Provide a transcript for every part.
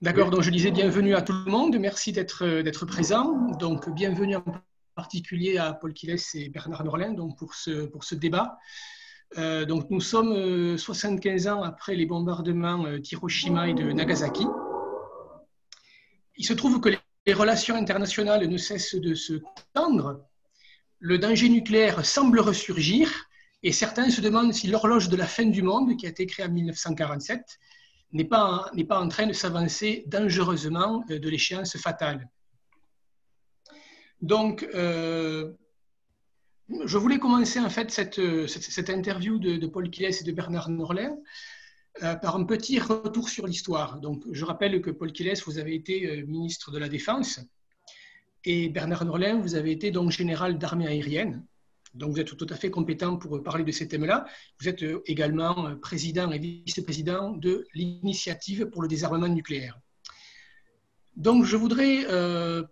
D'accord, donc je disais bienvenue à tout le monde, merci d'être présent. Donc bienvenue en particulier à Paul Quiles et Bernard Norlin donc pour, ce, pour ce débat. Euh, donc nous sommes 75 ans après les bombardements d'Hiroshima et de Nagasaki. Il se trouve que les relations internationales ne cessent de se tendre, le danger nucléaire semble ressurgir et certains se demandent si l'horloge de la fin du monde, qui a été créée en 1947, n'est pas, pas en train de s'avancer dangereusement euh, de l'échéance fatale. Donc, euh, je voulais commencer en fait cette, cette, interview de, Paul Quiles et de Bernard Norlin euh, par un petit retour sur l'histoire. Donc, je rappelle que Paul Quiles, vous avez été ministre de la Défense et Bernard Norlin, vous avez été donc général d'armée aérienne. Donc, vous êtes tout à fait compétent pour parler de ces thèmes-là. Vous êtes euh, également euh, président et vice-président de l'initiative pour le désarmement nucléaire. Donc, je voudrais, euh,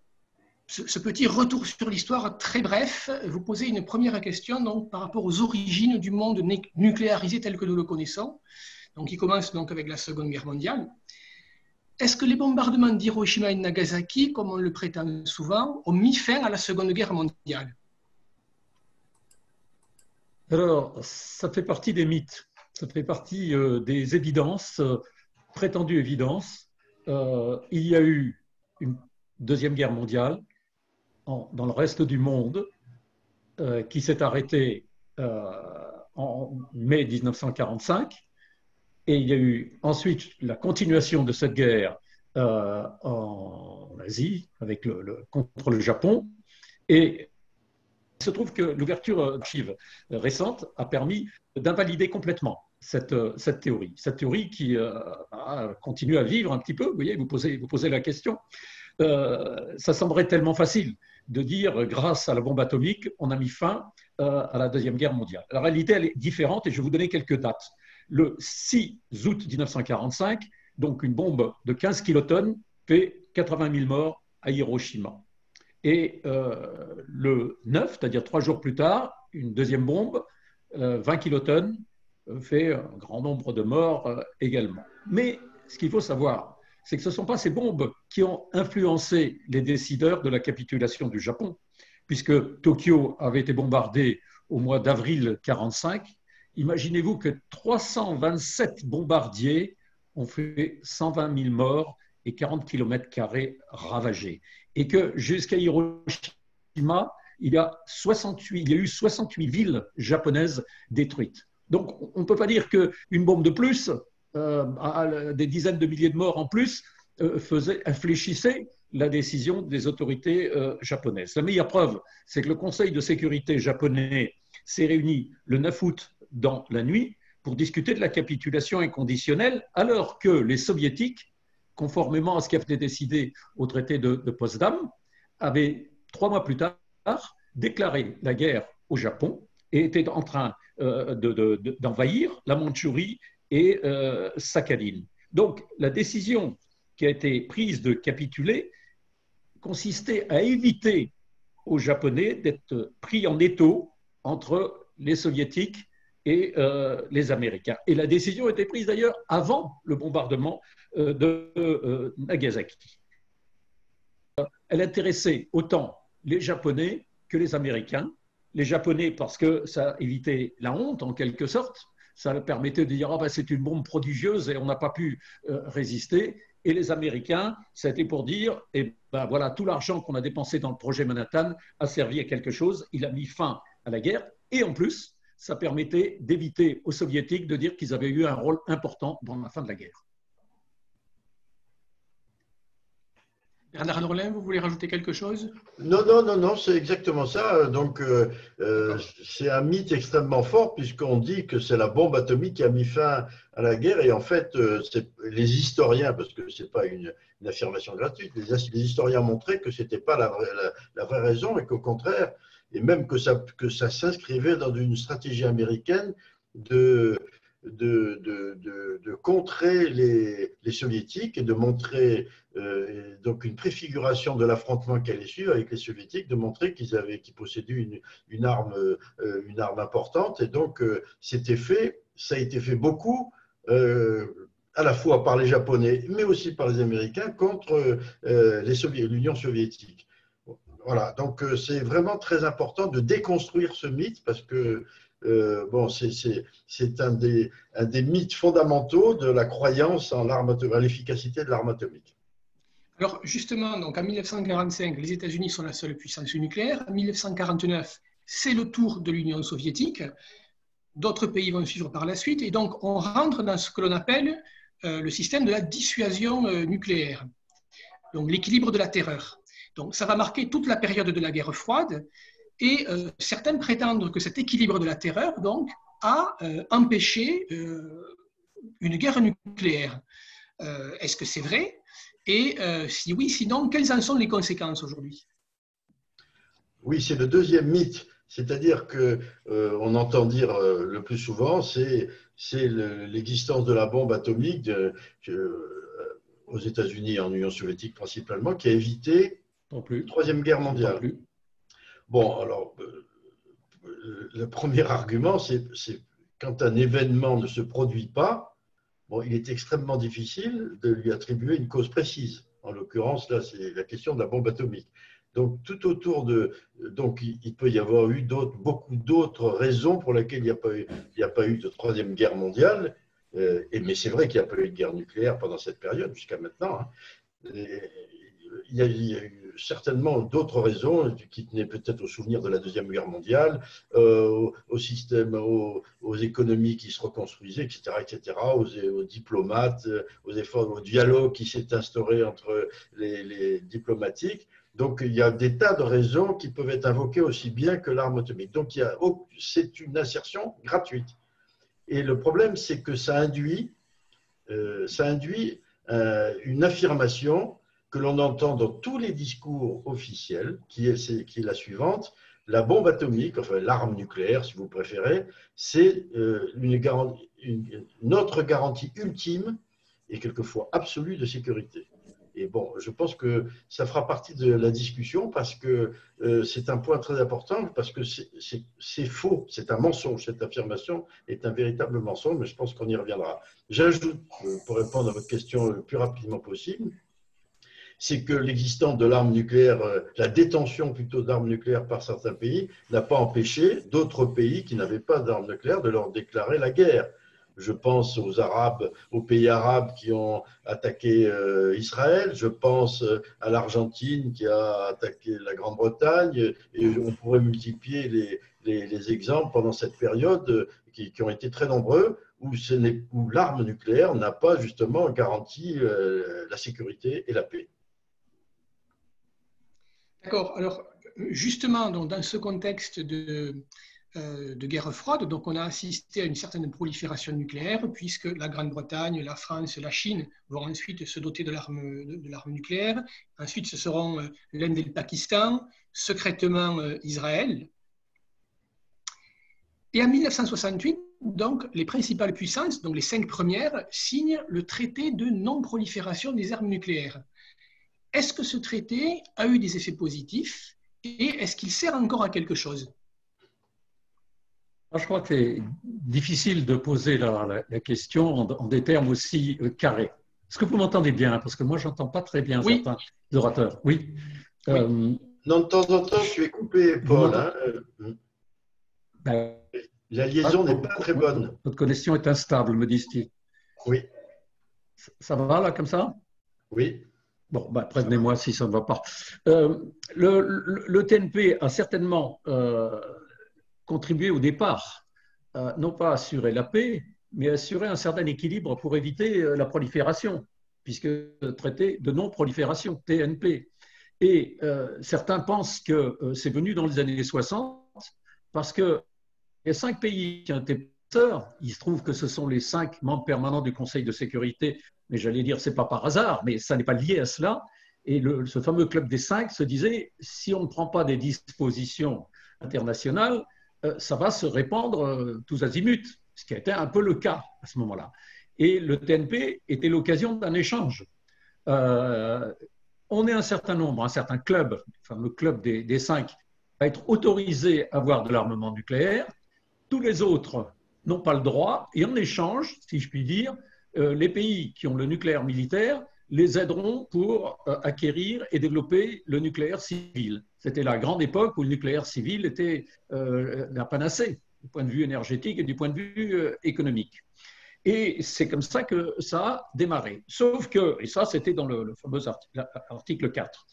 ce, petit retour sur l'histoire très bref, vous poser une première question par rapport aux origines du monde nucléarisé tel que nous le connaissons, qui commence donc avec la Seconde Guerre mondiale. Est-ce que les bombardements d'Hiroshima et Nagasaki, comme on le prétend souvent, ont mis fin à la Seconde Guerre mondiale? Alors, ça fait partie des mythes, ça fait partie euh, des évidences, euh, prétendues évidences. Euh, il y a eu une deuxième guerre mondiale dans le reste du monde qui s'est arrêtée en mai 1945. Et il y a eu ensuite la continuation de cette guerre en Asie contre le Japon. Et il se trouve que l'ouverture d'archives récente a permis d'invalider complètement cette, cette, théorie. Cette théorie qui euh, continue à vivre un petit peu, vous voyez, vous posez, vous posez la question. Euh, ça semblerait tellement facile de dire grâce à la bombe atomique, on a mis fin euh, à la Deuxième Guerre mondiale. La réalité, est différente et je vais vous donner quelques dates. Le 6 août 1945, donc une bombe de 15 kilotonnes fait 80 000 morts à Hiroshima. Et euh, le 9, c'est-à-dire trois jours plus tard, une deuxième bombe, 20 euh, kilotonnes, euh, fait un grand nombre de morts également. Mais ce qu'il faut savoir, c'est que ce ne sont pas ces bombes qui ont influencé les décideurs de la capitulation du Japon, puisque Tokyo avait été bombardé au mois d'avril 1945. Imaginez-vous que 327 bombardiers ont fait 120 000 morts et 40 km ravagés et que jusqu'à Hiroshima, il y, a 68, il y a eu 68 villes japonaises détruites. Donc, on ne peut pas dire qu'une bombe de plus, euh, des dizaines de milliers de morts en plus, euh, infléchissait la décision des autorités euh, japonaises. La meilleure preuve, c'est que le Conseil de sécurité japonais s'est réuni le 9 août dans la nuit pour discuter de la capitulation inconditionnelle, alors que les soviétiques conformément à ce qui a été décidé au traité de, Potsdam, avait trois mois plus tard déclaré la guerre au Japon et était en train euh, d'envahir la Mandchourie et euh, Sakhalin. Donc la décision qui a été prise de capituler consistait à éviter aux Japonais d'être pris en étau entre les Soviétiques et euh, les Américains. Et la décision été prise d'ailleurs avant le bombardement de euh, Nagasaki. Elle intéressait autant les Japonais que les Américains. Les Japonais parce que ça évitait la honte en quelque sorte, ça permettait de dire ah ben, c'est une bombe prodigieuse et on n'a pas pu résister. Et les Américains, été pour dire eh ben voilà tout l'argent qu'on a dépensé dans le projet Manhattan a servi à quelque chose. Il a mis fin à la guerre et en plus ça permettait d'éviter aux soviétiques de dire qu'ils avaient eu un rôle important dans la fin de la guerre. Bernard Norlin, vous voulez rajouter quelque chose? Non, non, non, non, c'est exactement ça. Donc, euh, euh, c'est un mythe extrêmement fort puisqu'on dit que c'est la bombe atomique qui a mis fin à la guerre. Et en fait, euh, les historiens, parce que ce n'est pas une, affirmation gratuite, les, historiens montraient que ce n'était pas la, vraie raison et qu'au contraire, et même que ça, s'inscrivait dans une stratégie américaine de, contrer les, soviétiques et de montrer euh, donc une préfiguration de l'affrontement qui allait suivre avec les soviétiques, de montrer qu'ils avaient, qu'ils possédaient une, euh, arme importante. Et donc, euh, c'était fait, ça a été fait beaucoup à la fois par les Japonais, mais aussi par les Américains contre l'Union soviétique. Voilà, donc c'est vraiment très important de déconstruire ce mythe parce que bon, c'est un des, mythes fondamentaux de la croyance en à l'efficacité de l'arme atomique. Alors justement, donc en 1945, les États-Unis sont la seule puissance nucléaire. En 1949, c'est le tour de l'Union soviétique. D'autres pays vont suivre par la suite. Et donc, on rentre dans ce que l'on appelle euh, le système de la dissuasion euh, nucléaire, donc l'équilibre de la terreur. Donc, ça va marquer toute la période de la guerre froide. Et euh, certains prétendent que cet équilibre de la terreur, donc, a empêché une guerre nucléaire. Est-ce que c'est vrai? Et si oui, sinon, quelles en sont les conséquences aujourd'hui? Oui, c'est le deuxième mythe. C'est-à-dire que on entend dire le plus souvent, c'est l'existence de la bombe atomique aux États-Unis et en Union soviétique principalement, qui a évité la Troisième Guerre mondiale. Bon, alors, euh, euh, le premier argument, c'est quand un événement ne se produit pas, bon, il est extrêmement difficile de lui attribuer une cause précise. En l'occurrence, là, c'est la question de la bombe atomique. Donc, tout autour de. Donc, il peut y avoir eu beaucoup d'autres raisons pour lesquelles il n'y a, pas eu, a pas eu de Troisième Guerre mondiale. Euh, et, mais c'est vrai qu'il n'y a pas eu de guerre nucléaire pendant cette période, jusqu'à maintenant. Hein il y, a, eu certainement d'autres raisons qui tenaient peut-être au souvenir de la Deuxième Guerre mondiale, euh, au, système, aux, économies qui se reconstruisaient, etc., etc., aux, diplomates, aux efforts, au dialogue qui s'est instauré entre les, diplomatiques. Donc, il y a des tas de raisons qui peuvent être invoquées aussi bien que l'arme atomique. Donc, c'est une assertion gratuite. Et le problème, c'est que ça induit, euh, ça induit euh, une affirmation que l'on entend dans tous les discours officiels, qui est, la suivante, la bombe atomique, enfin l'arme nucléaire si vous préférez, c'est euh, notre garantie ultime et quelquefois absolue de sécurité. Et bon, je pense que ça fera partie de la discussion parce que euh, c'est un point très important, parce que c'est faux, c'est un mensonge. Cette affirmation est un véritable mensonge, mais je pense qu'on y reviendra. J'ajoute, euh, pour répondre à votre question le plus rapidement possible, c'est que l'existence de l'arme nucléaire, euh, la détention plutôt d'armes nucléaires par certains pays, n'a pas empêché d'autres pays qui n'avaient pas d'armes nucléaires de leur déclarer la guerre. Je pense aux Arabes, aux pays arabes qui ont attaqué euh, Israël. Je pense euh, à l'Argentine qui a attaqué la Grande-Bretagne. Et on pourrait multiplier les, exemples pendant cette période qui, ont été très nombreux où, où l'arme nucléaire n'a pas justement garanti la sécurité et la paix. D'accord. Alors, justement, dans ce contexte euh, de, guerre froide, on a assisté à une certaine prolifération nucléaire, puisque la Grande-Bretagne, la France, la Chine vont ensuite se doter de l'arme, nucléaire. Ensuite, ce seront euh, l'Inde et le Pakistan, secrètement euh, Israël. Et en 1968, donc, les principales puissances, donc les cinq premières, signent le traité de non-prolifération des armes nucléaires. Est-ce que ce traité a eu des effets positifs et est-ce qu'il sert encore à quelque chose? Je crois que c'est difficile de poser la, question en, des termes aussi euh, carrés. Est-ce que vous m'entendez bien? Parce que moi, je n'entends pas très bien certains orateurs. Oui. Euh, non, de temps en temps, je suis coupé, Paul. Hein. Ben, la liaison n'est pas très bonne. Votre connexion est instable, me disent-ils. Oui. Ça va là, comme ça? Oui. Bon, bah, prévenez-moi si ça ne va pas. Euh, le, TNP a certainement euh, contribué au départ, euh, non pas à assurer la paix, mais à assurer un certain équilibre pour éviter la prolifération, puisque traité de non-prolifération, TNP. Et certains pensent que c'est venu dans les années 60, parce que les cinq pays qui ont été il se trouve que ce sont les cinq membres permanents du Conseil de sécurité mais j'allais dire c'est pas par hasard, mais ça n'est pas lié à cela. Et ce fameux club des cinq se disait si on ne prend pas des dispositions internationales, euh, ça va se répandre euh, tous azimuts, ce qui a été un peu le cas à ce moment-là. Et le TNP était l'occasion d'un échange. Euh, on est un certain nombre, un certain club, le fameux club des, des cinq, à être autorisé à avoir de l'armement nucléaire. Tous les autres n'ont pas le droit. Et en échange, si je puis dire, les pays qui ont le nucléaire militaire les aideront pour acquérir et développer le nucléaire civil. C'était la grande époque où le nucléaire civil était la panacée du point de vue énergétique et du point de vue économique. Et c'est comme ça que ça a démarré. Sauf que, et ça c'était dans le, fameux article, 4,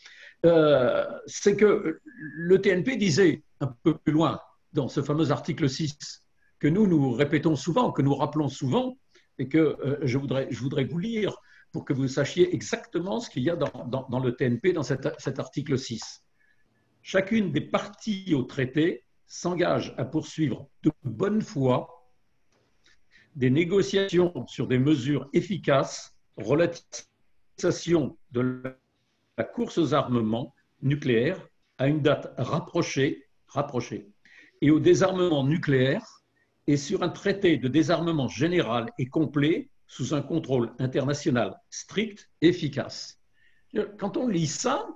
euh, c'est que le TNP disait un peu plus loin, dans ce fameux article 6, que nous nous répétons souvent, que nous rappelons souvent, et que euh, je, voudrais, je voudrais vous lire pour que vous sachiez exactement ce qu'il y a dans, le TNP, dans cet, article 6. Chacune des parties au traité s'engage à poursuivre de bonne foi des négociations sur des mesures efficaces relatives à de la course aux armements nucléaires à une date rapprochée, rapprochée et au désarmement nucléaire et sur un traité de désarmement général et complet sous un contrôle international strict et efficace. Quand on lit ça,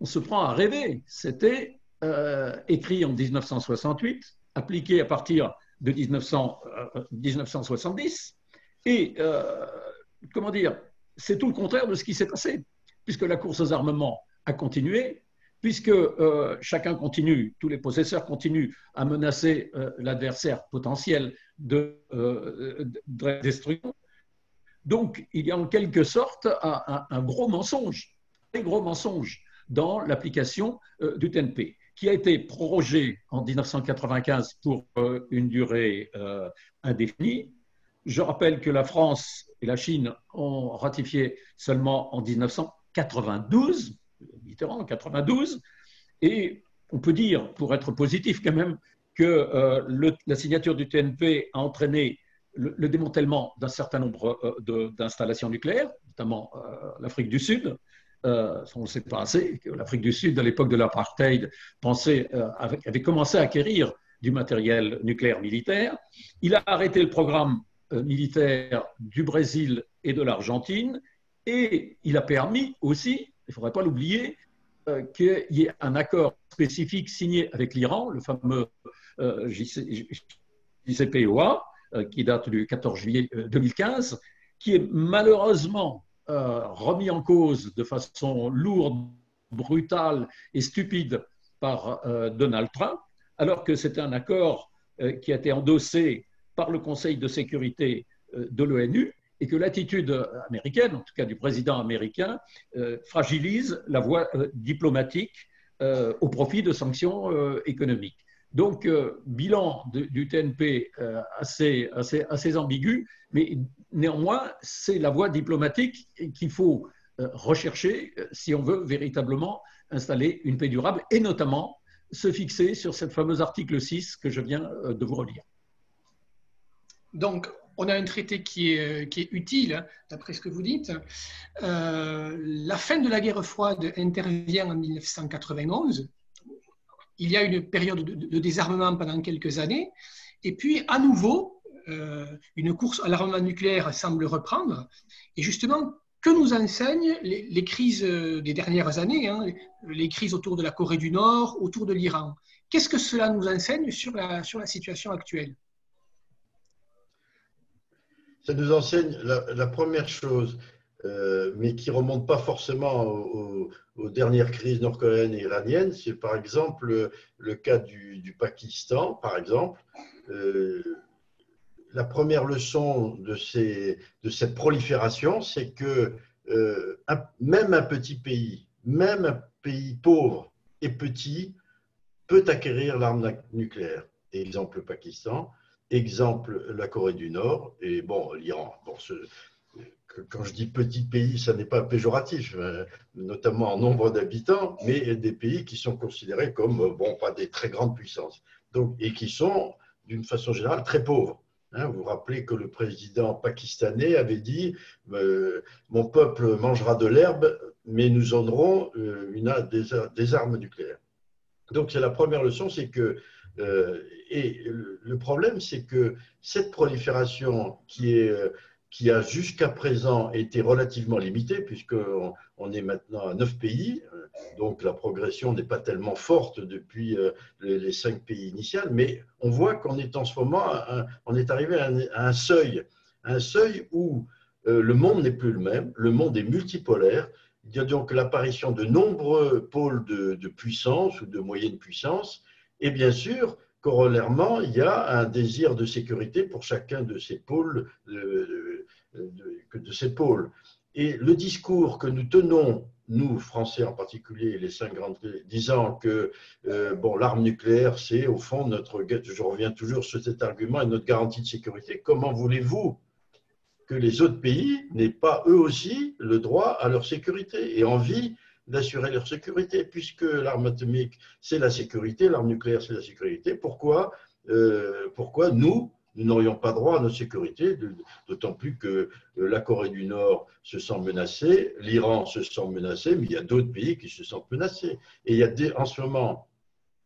on se prend à rêver. C'était euh, écrit en 1968, appliqué à partir de 1970. Euh, et euh, comment dire, c'est tout le contraire de ce qui s'est passé, puisque la course aux armements a continué, puisque euh, chacun continue, tous les possesseurs continuent à menacer l'adversaire potentiel de, destruction. Donc, il y a en quelque sorte un, gros mensonge, un gros mensonge dans l'application du TNP qui a été prorogé en 1995 pour euh, une durée euh, indéfinie. Je rappelle que la France et la Chine ont ratifié seulement en 1992, littéralement en 92, et on peut dire, pour être positif quand même, que euh, la signature du TNP a entraîné le, démantèlement d'un certain nombre d'installations nucléaires, notamment l'Afrique du Sud, euh, on ne sait pas assez, que l'Afrique du Sud, à l'époque de l'apartheid, euh, avait, commencé à acquérir du matériel nucléaire militaire. Il a arrêté le programme euh, militaire du Brésil et de l'Argentine, et il a permis aussi, il ne faudrait pas l'oublier, qu'il y ait un accord spécifique signé avec l'Iran, le fameux JCPOA, qui date du 14 juillet 2015, qui est malheureusement euh, remis en cause de façon lourde, brutale et stupide par euh, Donald Trump, alors que c'était un accord euh, qui a été endossé par le Conseil de sécurité de l'ONU et que l'attitude américaine, en tout cas du président américain, fragilise la voie diplomatique au profit de sanctions économiques. Donc, bilan du TNP assez, assez, assez ambigu, mais néanmoins, c'est la voie diplomatique qu'il faut euh, rechercher euh, si on veut véritablement installer une paix durable et notamment se fixer sur ce fameux article 6 que je viens euh, de vous relire. Donc, on a un traité qui est, qui est utile, d'après ce que vous dites. la fin de la guerre froide intervient en 1991. Il y a une période de désarmement pendant quelques années. Et puis, à nouveau, euh, une course à l'armement nucléaire semble reprendre. Et justement, que nous enseignent les, crises euh, des dernières années, hein, les crises autour de la Corée du Nord, autour de l'Iran? Qu'est-ce que cela nous enseigne sur la situation actuelle? Ça nous enseigne la, première chose, euh, mais qui remonte pas forcément aux, dernières crises nord-coréennes et iraniennes, c'est par exemple le, cas du, Pakistan, par exemple la première leçon de, cette prolifération, c'est que euh, même un petit pays, même un pays pauvre et petit, peut acquérir l'arme nucléaire. Exemple le Pakistan, exemple la Corée du Nord et bon l'Iran. quand je dis petit pays, ça n'est pas péjoratif, euh, notamment en nombre d'habitants, mais des pays qui sont considérés comme bon pas des très grandes puissances, donc et qui sont d'une façon générale très pauvres. Hein, vous vous rappelez que le président pakistanais avait dit euh, Mon peuple mangera de l'herbe, mais nous en aurons euh, une, des, armes nucléaires. Donc, c'est la première leçon c'est que. Euh, et le problème, c'est que cette prolifération qui qui a jusqu'à présent été relativement limité, puisqu'on on est maintenant à neuf pays, donc la progression n'est pas tellement forte depuis euh, les cinq pays initiaux, mais on voit qu'on est en ce moment, on est arrivé à un, seuil, un seuil où le monde n'est plus le même, le monde est multipolaire. Il y a donc l'apparition de nombreux pôles de, puissance ou de moyenne puissance, et bien sûr, corollairement, il y a un désir de sécurité pour chacun de ces pôles, de, de ces pôles. Et le discours que nous tenons, nous, Français en particulier, les cinq grandes, disant que euh, bon, l'arme nucléaire, c'est au fond notre, je reviens toujours sur cet argument, et notre garantie de sécurité. Comment voulez-vous que les autres pays n'aient pas eux aussi le droit à leur sécurité et envie d'assurer leur sécurité, puisque l'arme atomique, c'est la sécurité, l'arme nucléaire, c'est la sécurité. Pourquoi, euh, pourquoi nous, nous n'aurions pas droit à notre sécurité, d'autant plus que euh, la Corée du Nord se sent menacée, l'Iran se sent menacé, mais il y a d'autres pays qui se sentent menacés. Et il y a des, en ce moment,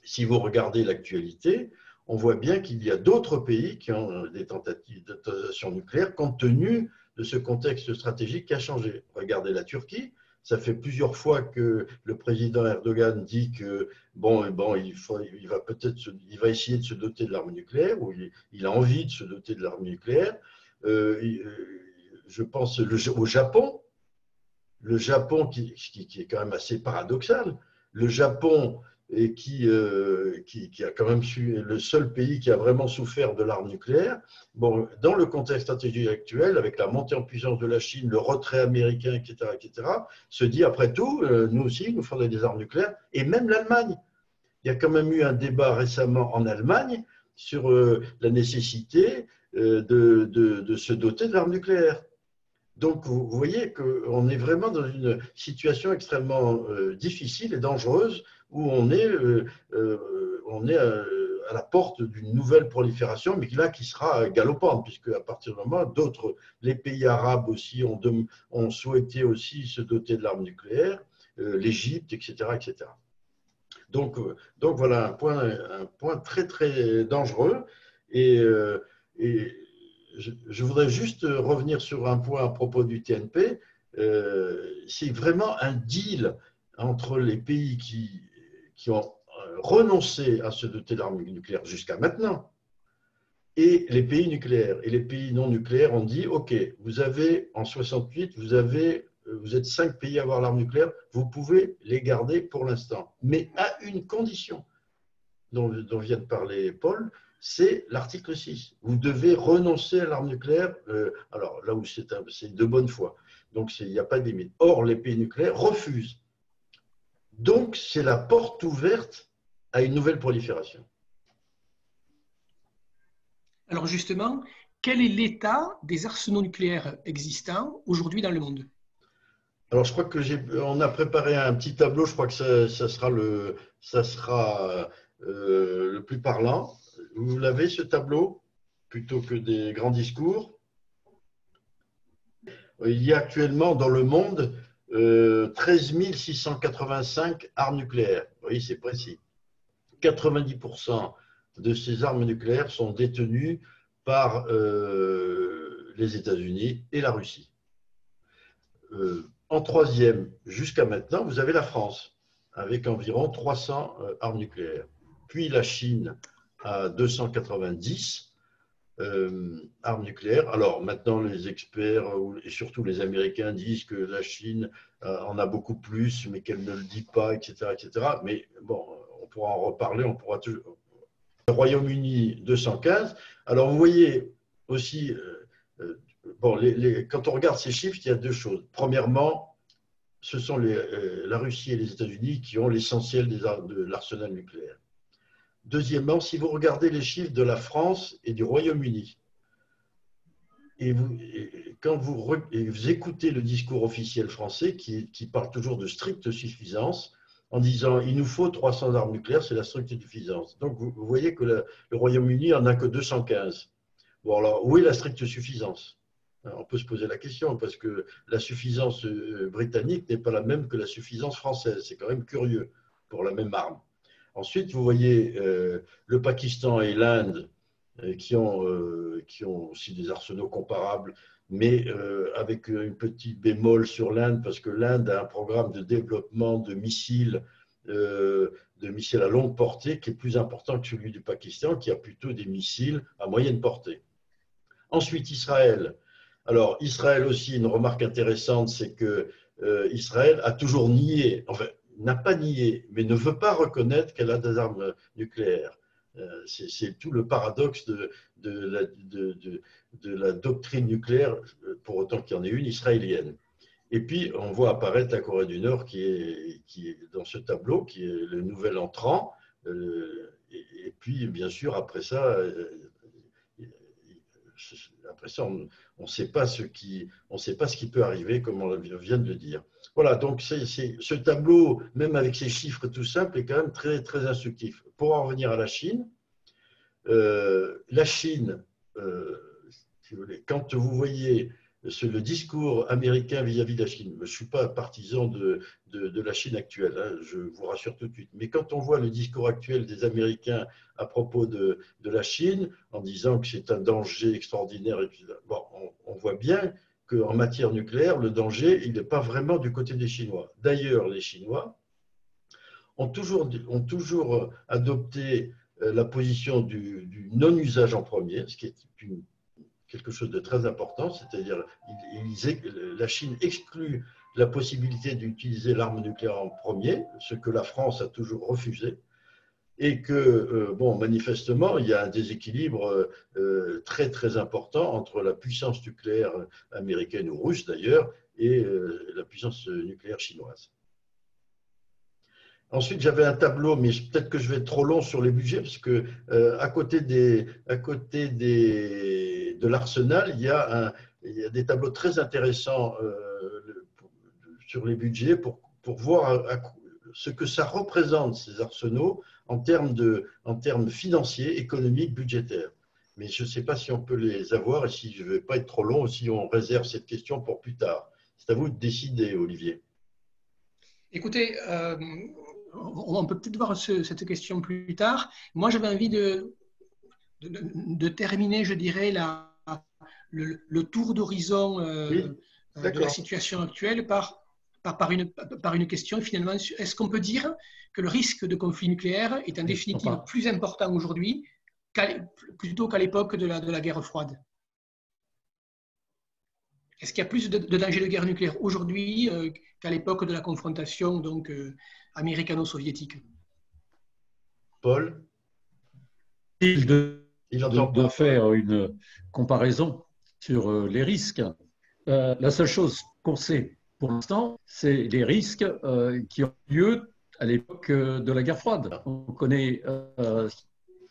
si vous regardez l'actualité, on voit bien qu'il y a d'autres pays qui ont des tentatives d'utilisation nucléaire compte tenu de ce contexte stratégique qui a changé. Regardez la Turquie, ça fait plusieurs fois que le président Erdogan dit que bon, bon il, faut, il va peut-être, il va essayer de se doter de l'arme nucléaire ou il, a envie de se doter de l'arme nucléaire. Euh, euh, je pense au Japon, le Japon qui, qui, est quand même assez paradoxal. Le Japon et qui, euh, qui, qui, a quand même su, le seul pays qui a vraiment souffert de l'arme nucléaire. Bon, dans le contexte stratégique actuel, avec la montée en puissance de la Chine, le retrait américain, etc., etc., se dit après tout, euh, nous aussi, nous faudrait des armes nucléaires, et même l'Allemagne. Il y a quand même eu un débat récemment en Allemagne sur euh, la nécessité de, de, de, se doter de l'arme nucléaire. Donc, vous voyez qu'on est vraiment dans une situation extrêmement difficile et dangereuse où on est, euh, euh, on est euh, à la porte d'une nouvelle prolifération, mais là qui sera galopante, puisque à partir du moment d'autres, les pays arabes aussi ont, souhaité aussi se doter de l'arme nucléaire, l'Égypte, etc., etc. Donc, donc voilà un point, un point très très dangereux. Et je, voudrais juste revenir sur un point à propos du TNP. C'est vraiment un deal entre les pays qui ont euh, renoncé à se doter d'armes nucléaires jusqu'à maintenant, et les pays nucléaires. Et les pays non nucléaires ont dit, OK, vous avez, en 68, vous, euh, êtes cinq pays à avoir l'arme nucléaire, vous pouvez les garder pour l'instant, mais à une condition dont vient de parler Paul, c'est l'article 6. Vous devez renoncer à l'arme nucléaire, euh, alors là où c'est de bonne foi, donc il n'y a pas de limite. Or, les pays nucléaires refusent. Donc, c'est la porte ouverte à une nouvelle prolifération. Alors justement, quel est l'état des arsenaux nucléaires existants aujourd'hui dans le monde? Alors je crois que j'ai, on a préparé un petit tableau. Je crois que ça, sera le, ça sera euh, le plus parlant. Vous l'avez ce tableau plutôt que des grands discours? Il y a actuellement dans le monde 13 euh, 685 armes nucléaires. Oui, c'est précis. 90% de ces armes nucléaires sont détenues par euh, les États-Unis et la Russie. Euh, en troisième, jusqu'à maintenant, vous avez la France, avec environ 300 armes nucléaires. Puis la Chine à 290 euh, armes nucléaires. Alors maintenant, les experts et surtout les Américains disent que la Chine euh, en a beaucoup plus, mais qu'elle ne le dit pas, etc., etc. Mais bon, on pourra en reparler. On pourra toujours. Le Royaume-Uni 215. Alors vous voyez aussi, euh, quand on regarde ces chiffres, il y a deux choses. Premièrement, ce sont la Russie et les États-Unis qui ont l'essentiel de l'arsenal nucléaire. Deuxièmement, si vous regardez les chiffres de la France et du Royaume-Uni, et, vous, quand vous, écoutez le discours officiel français qui, parle toujours de stricte suffisance, en disant il nous faut 300 armes nucléaires, c'est la stricte suffisance. Donc vous, voyez que le, Royaume-Uni en a que 215. Bon alors, où est la stricte suffisance? On peut se poser la question parce que la suffisance euh, britannique n'est pas la même que la suffisance française. C'est quand même curieux pour la même arme. Ensuite, vous voyez euh, le Pakistan et l'Inde euh, qui, ont, euh, qui ont aussi des arsenaux comparables, mais avec une petite bémol sur l'Inde, parce que l'Inde a un programme de développement de missiles, de missiles à longue portée qui est plus important que celui du Pakistan, qui a plutôt des missiles à moyenne portée. Ensuite, Israël Alors, Israël aussi, une remarque intéressante, c'est que Israël a toujours nié, n'a pas nié, mais ne veut pas reconnaître qu'elle a des armes nucléaires. Euh, c'est tout le paradoxe de, la, doctrine nucléaire, pour autant qu'il y en ait une, israélienne. Et puis, on voit apparaître la Corée du Nord qui est, dans ce tableau, qui est le nouvel entrant. Euh, et, puis, bien sûr, après ça, euh, après ça, on ne sait pas ce qui, sait pas ce qui peut arriver, comme on vient de le dire. Voilà, donc ce tableau, même avec ces chiffres tout simples, est quand même très, très instructif. Pour en revenir à la Chine, euh, la Chine, si vous voulez, quand vous voyez le discours américain vis-à-vis de la Chine. Je ne suis pas partisan de, de, la Chine actuelle, hein, je vous rassure tout de suite. Mais quand on voit le discours actuel des Américains à propos de, de la Chine, en disant que c'est un danger extraordinaire, bon, on, voit bien qu'en matière nucléaire, le danger, il n'est pas vraiment du côté des Chinois. D'ailleurs, les Chinois ont toujours, adopté euh, la position du, non-usage en premier, ce qui est quelque chose de très important, c'est-à-dire la Chine exclut la possibilité d'utiliser l'arme nucléaire en premier, ce que la France a toujours refusé, et que, euh, bon, manifestement, il y a un déséquilibre euh, très, très important entre la puissance nucléaire américaine ou russe d'ailleurs et euh, la puissance nucléaire chinoise. Ensuite, j'avais un tableau, mais peut-être que je vais être trop long sur les budgets, parce que à côté des, à côté des de l'arsenal, il, y a des tableaux très intéressants euh, sur les budgets pour, voir ce que ça représente, ces arsenaux, en termes, de, en termes financiers, économiques, budgétaires. Mais je ne sais pas si on peut les avoir et si je ne vais pas être trop long ou si on réserve cette question pour plus tard. C'est à vous de décider, Olivier. Écoutez, euh, on peut peut-être voir cette question plus tard. Moi, j'avais envie de, de, terminer, je dirais, la, le, tour d'horizon euh, euh, de la situation actuelle par, par, une, par une question finalement, est-ce qu'on peut dire que le risque de conflit nucléaire est en définitive plus important aujourd'hui plutôt qu'à l'époque de la, de la guerre froide? Est-ce qu'il y a plus de, danger de guerre nucléaire aujourd'hui euh, qu'à l'époque de la confrontation donc américano-soviétique? Paul? Il de, de faire une comparaison sur euh, les risques. Euh, la seule chose qu'on sait pour l'instant, c'est les risques euh, qui ont lieu à l'époque de la guerre froide. On connaît ce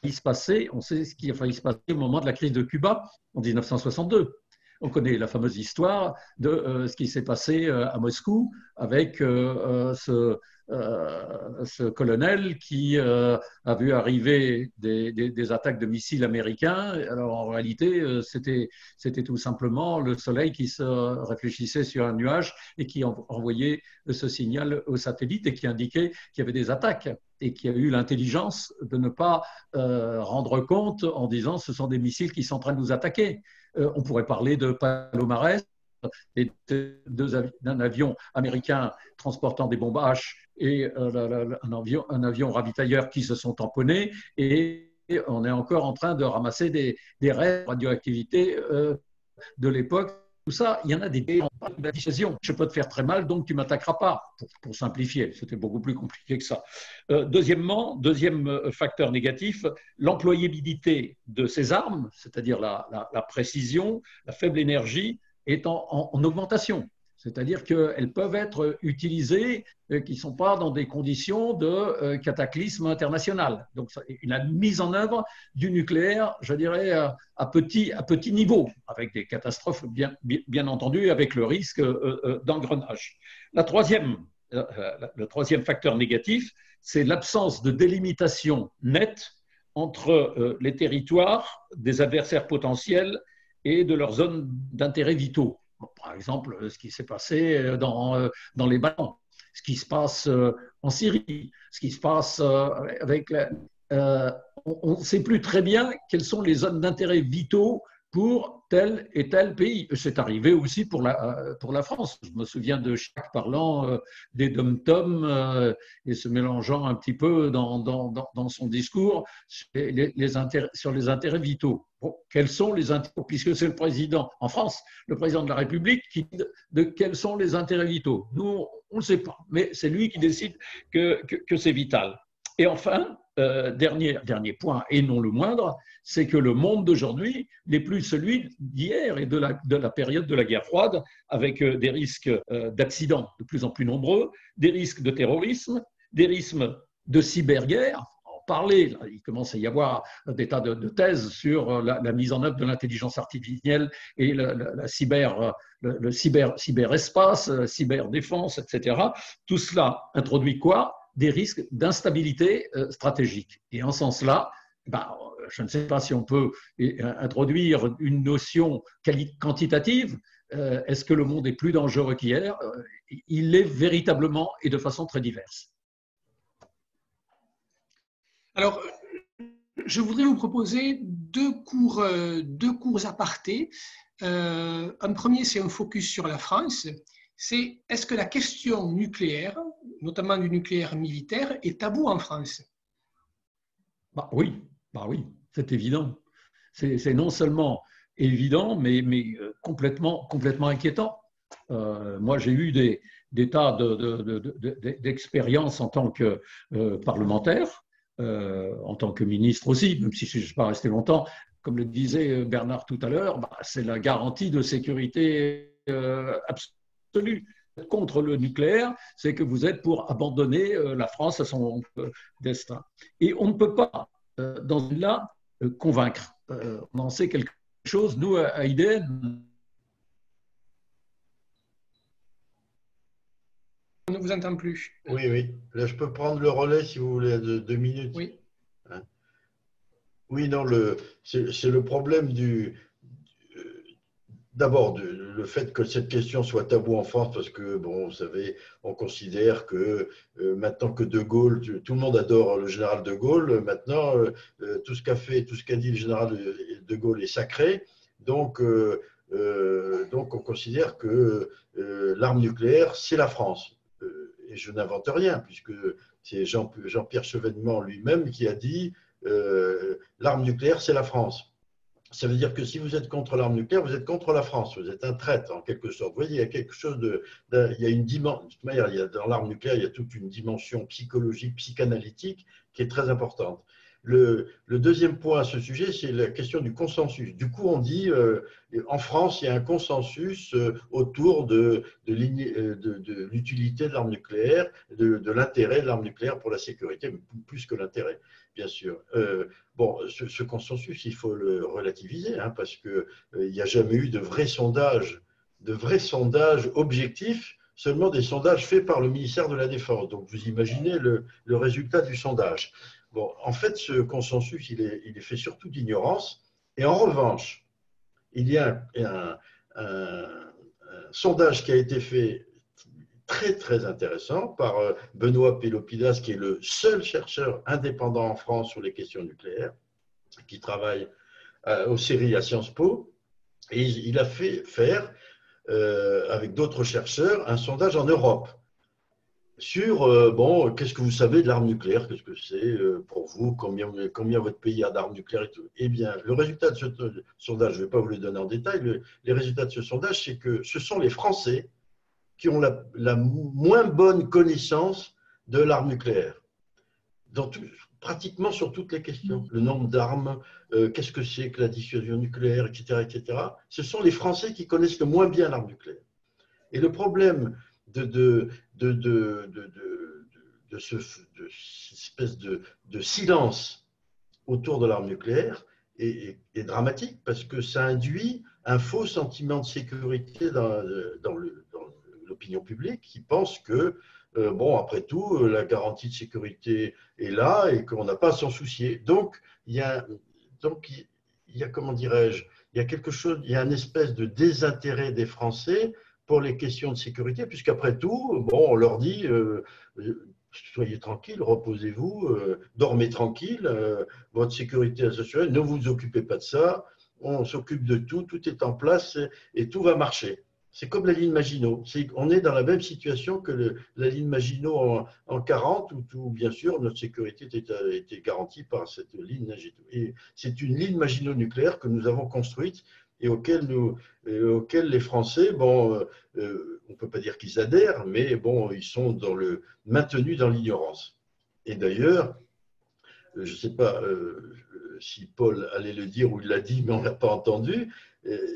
qui se passait, on sait ce qui a failli se passer au moment de la crise de Cuba en 1962. On connaît la fameuse histoire de ce qui s'est passé à Moscou avec ce, euh, ce colonel qui euh, a vu arriver des, attaques de missiles américains. Alors en réalité, euh, c'était, c'était tout simplement le soleil qui se réfléchissait sur un nuage et qui envoyait ce signal au satellite et qui indiquait qu'il y avait des attaques et qui a eu l'intelligence de ne pas rendre compte en disant ce sont des missiles qui sont en train de nous attaquer. on pourrait parler de Palomares, d'un avion américain transportant des bombes H et euh, un, avion, un avion ravitailleur qui se sont tamponnés et on est encore en train de ramasser des, des rêves de radioactivité euh, de l'époque. Tout ça, il y en a des décisions. Je peux te faire très mal, donc tu m'attaqueras pas, pour, simplifier. C'était beaucoup plus compliqué que ça. Euh, deuxièmement, deuxième facteur négatif, l'employabilité de ces armes, c'est-à-dire la, la, précision, la faible énergie, est en, augmentation. C'est-à-dire qu'elles peuvent être utilisées euh, qui ne sont pas dans des conditions de euh, cataclysme international. Donc, la mise en œuvre du nucléaire, je dirais, à petit, à petit niveau, avec des catastrophes bien, bien entendu, avec le risque euh, d'engrenage. La troisième, le troisième facteur négatif, c'est l'absence de délimitation nette entre les territoires des adversaires potentiels et de leurs zones d'intérêt vitaux. par exemple, ce qui s'est passé euh, dans, euh, dans les Balkans, ce qui se passe euh, en Syrie, ce qui se passe avec on ne sait plus très bien quelles sont les zones d'intérêt vitaux pour tel et tel pays. C'est arrivé aussi pour la, pour la France. Je me souviens de Chirac parlant euh, des dom-toms euh, et se mélangeant un petit peu dans, dans, dans son discours sur les, intérêts, vitaux. quels sont les intérêts Puisque c'est le président, en France, le président de la République qui de quels sont les intérêts vitaux. Nous, on ne sait pas, mais c'est lui qui décide que, que c'est vital. Et enfin, euh, dernier, dernier point, et non le moindre, c'est que le monde d'aujourd'hui n'est plus celui d'hier et de la, de la, période de la guerre froide, avec euh, des risques euh, d'accidents de plus en plus nombreux, des risques de terrorisme, des risques de cyberguerre. En parler, il commence à y avoir des tas de, thèses sur la, mise en œuvre de l'intelligence artificielle et la, cyber, le, cyber, cyberespace, cyberdéfense, etc. Tout cela introduit quoi? Des risques d'instabilité euh, stratégique. Et en ce sens-là, ben, je ne sais pas si on peut euh, introduire une notion quantitative. Euh, est-ce que le monde est plus dangereux qu'hier? Il l'est véritablement et de façon très diverse. Alors, je voudrais vous proposer deux cours, deux cours apartés. un premier, c'est un focus sur la France c'est est-ce que la question nucléaire, notamment du nucléaire militaire, est tabou en France bah Oui, bah oui, c'est évident. C'est non seulement évident, mais, mais euh, complètement, complètement inquiétant. Euh, moi, j'ai eu des, des tas d'expériences de, en tant que euh, parlementaire, en tant que ministre aussi, même si je ne suis pas resté longtemps. Comme le disait Bernard tout à l'heure, bah, c'est la garantie de sécurité absolue contre le nucléaire, c'est que vous êtes pour abandonner euh, la France à son euh, destin. Et on ne peut pas, euh, dans une là, convaincre. On en sait quelque chose. Nous, à IDN, On ne vous entend plus. Oui, oui. Là, je peux prendre le relais si vous voulez, de deux minutes. Oui. Hein? Oui, non, c'est le problème du, D'abord, le fait que cette question soit tabou en France, parce que, bon, vous savez, on considère que euh, maintenant que De Gaulle, tout le monde adore le général De Gaulle, maintenant, euh, euh, tout ce qu'a fait, tout ce qu'a dit le général De Gaulle est sacré. Donc, donc on considère que l'arme nucléaire, c'est la France. et je n'invente rien, puisque c'est Jean-Pierre Chevènement lui-même qui a dit l'arme nucléaire, c'est la France ça veut dire que si vous êtes contre l'arme nucléaire, vous êtes contre la France, vous êtes un traître en quelque sorte. Vous voyez, il y a quelque chose de, il y a une dimension, il y a, dans l'arme nucléaire, il y a toute une dimension psychologique, psychanalytique qui est très importante. Le, deuxième point à ce sujet, c'est la question du consensus. Du coup, on dit, euh, en France, il y a un consensus euh, autour de, euh, de, l'utilité de l'arme nucléaire, de, l'intérêt de l'arme nucléaire pour la sécurité, plus que l'intérêt, bien sûr. bon, ce, consensus, il faut le relativiser, hein, parce qu'il n'y a jamais eu de vrais sondages, de vrais sondages objectifs seulement des sondages faits par le ministère de la Défense. Donc, vous imaginez le résultat du sondage. Bon, en fait, ce consensus, il est, fait surtout d'ignorance. Et en revanche, il y a un, sondage qui a été fait très, très intéressant par euh, Benoît Pelopidas, qui est le seul chercheur indépendant en France sur les questions nucléaires, qui travaille euh, aux séries à Sciences Po. Et il a fait faire, euh, avec d'autres chercheurs, un sondage en Europe sur, euh, bon, qu'est-ce que vous savez de l'arme nucléaire? Qu'est-ce que c'est euh, pour vous? Combien, combien votre pays a d'armes nucléaires et tout? Eh bien, le résultat de ce sondage, je ne vais pas vous le donner en détail, les résultats de ce sondage, c'est que ce sont les Français qui ont la, moins bonne connaissance de l'arme nucléaire. Dans pratiquement sur toutes les questions. Le nombre d'armes, euh, qu'est-ce que c'est que la dissuasion nucléaire, etc., etc. Ce sont les Français qui connaissent le moins bien l'arme nucléaire. Et le problème de, de, de, de, ce, cette espèce de, silence autour de l'arme nucléaire est, dramatique parce que ça induit un faux sentiment de sécurité dans, dans l'opinion publique qui pense que, euh, bon, après tout, la garantie de sécurité est là et qu'on n'a pas à s'en soucier. Donc, il y a, donc, il y a comment dirais-je, il y a quelque chose, il y a une espèce de désintérêt des Français pour les questions de sécurité, puisqu'après tout, bon, on leur dit euh, soyez tranquille, reposez-vous, euh, dormez tranquille, euh, votre sécurité assurée, ne vous occupez pas de ça. on s'occupe de tout, tout est en place et, tout va marcher. C'est comme la ligne Maginot. on est dans la même situation que la ligne Maginot en, en 40, où, bien sûr notre sécurité était, garantie par cette ligne. Et c'est une ligne Maginot nucléaire que nous avons construite et auquel, nous, auquel les Français, bon, euh, euh, on ne peut pas dire qu'ils adhèrent, mais bon, ils sont dans le, maintenus dans l'ignorance. Et d'ailleurs, je ne sais pas euh, si Paul allait le dire ou il l'a dit, mais on ne l'a pas entendu,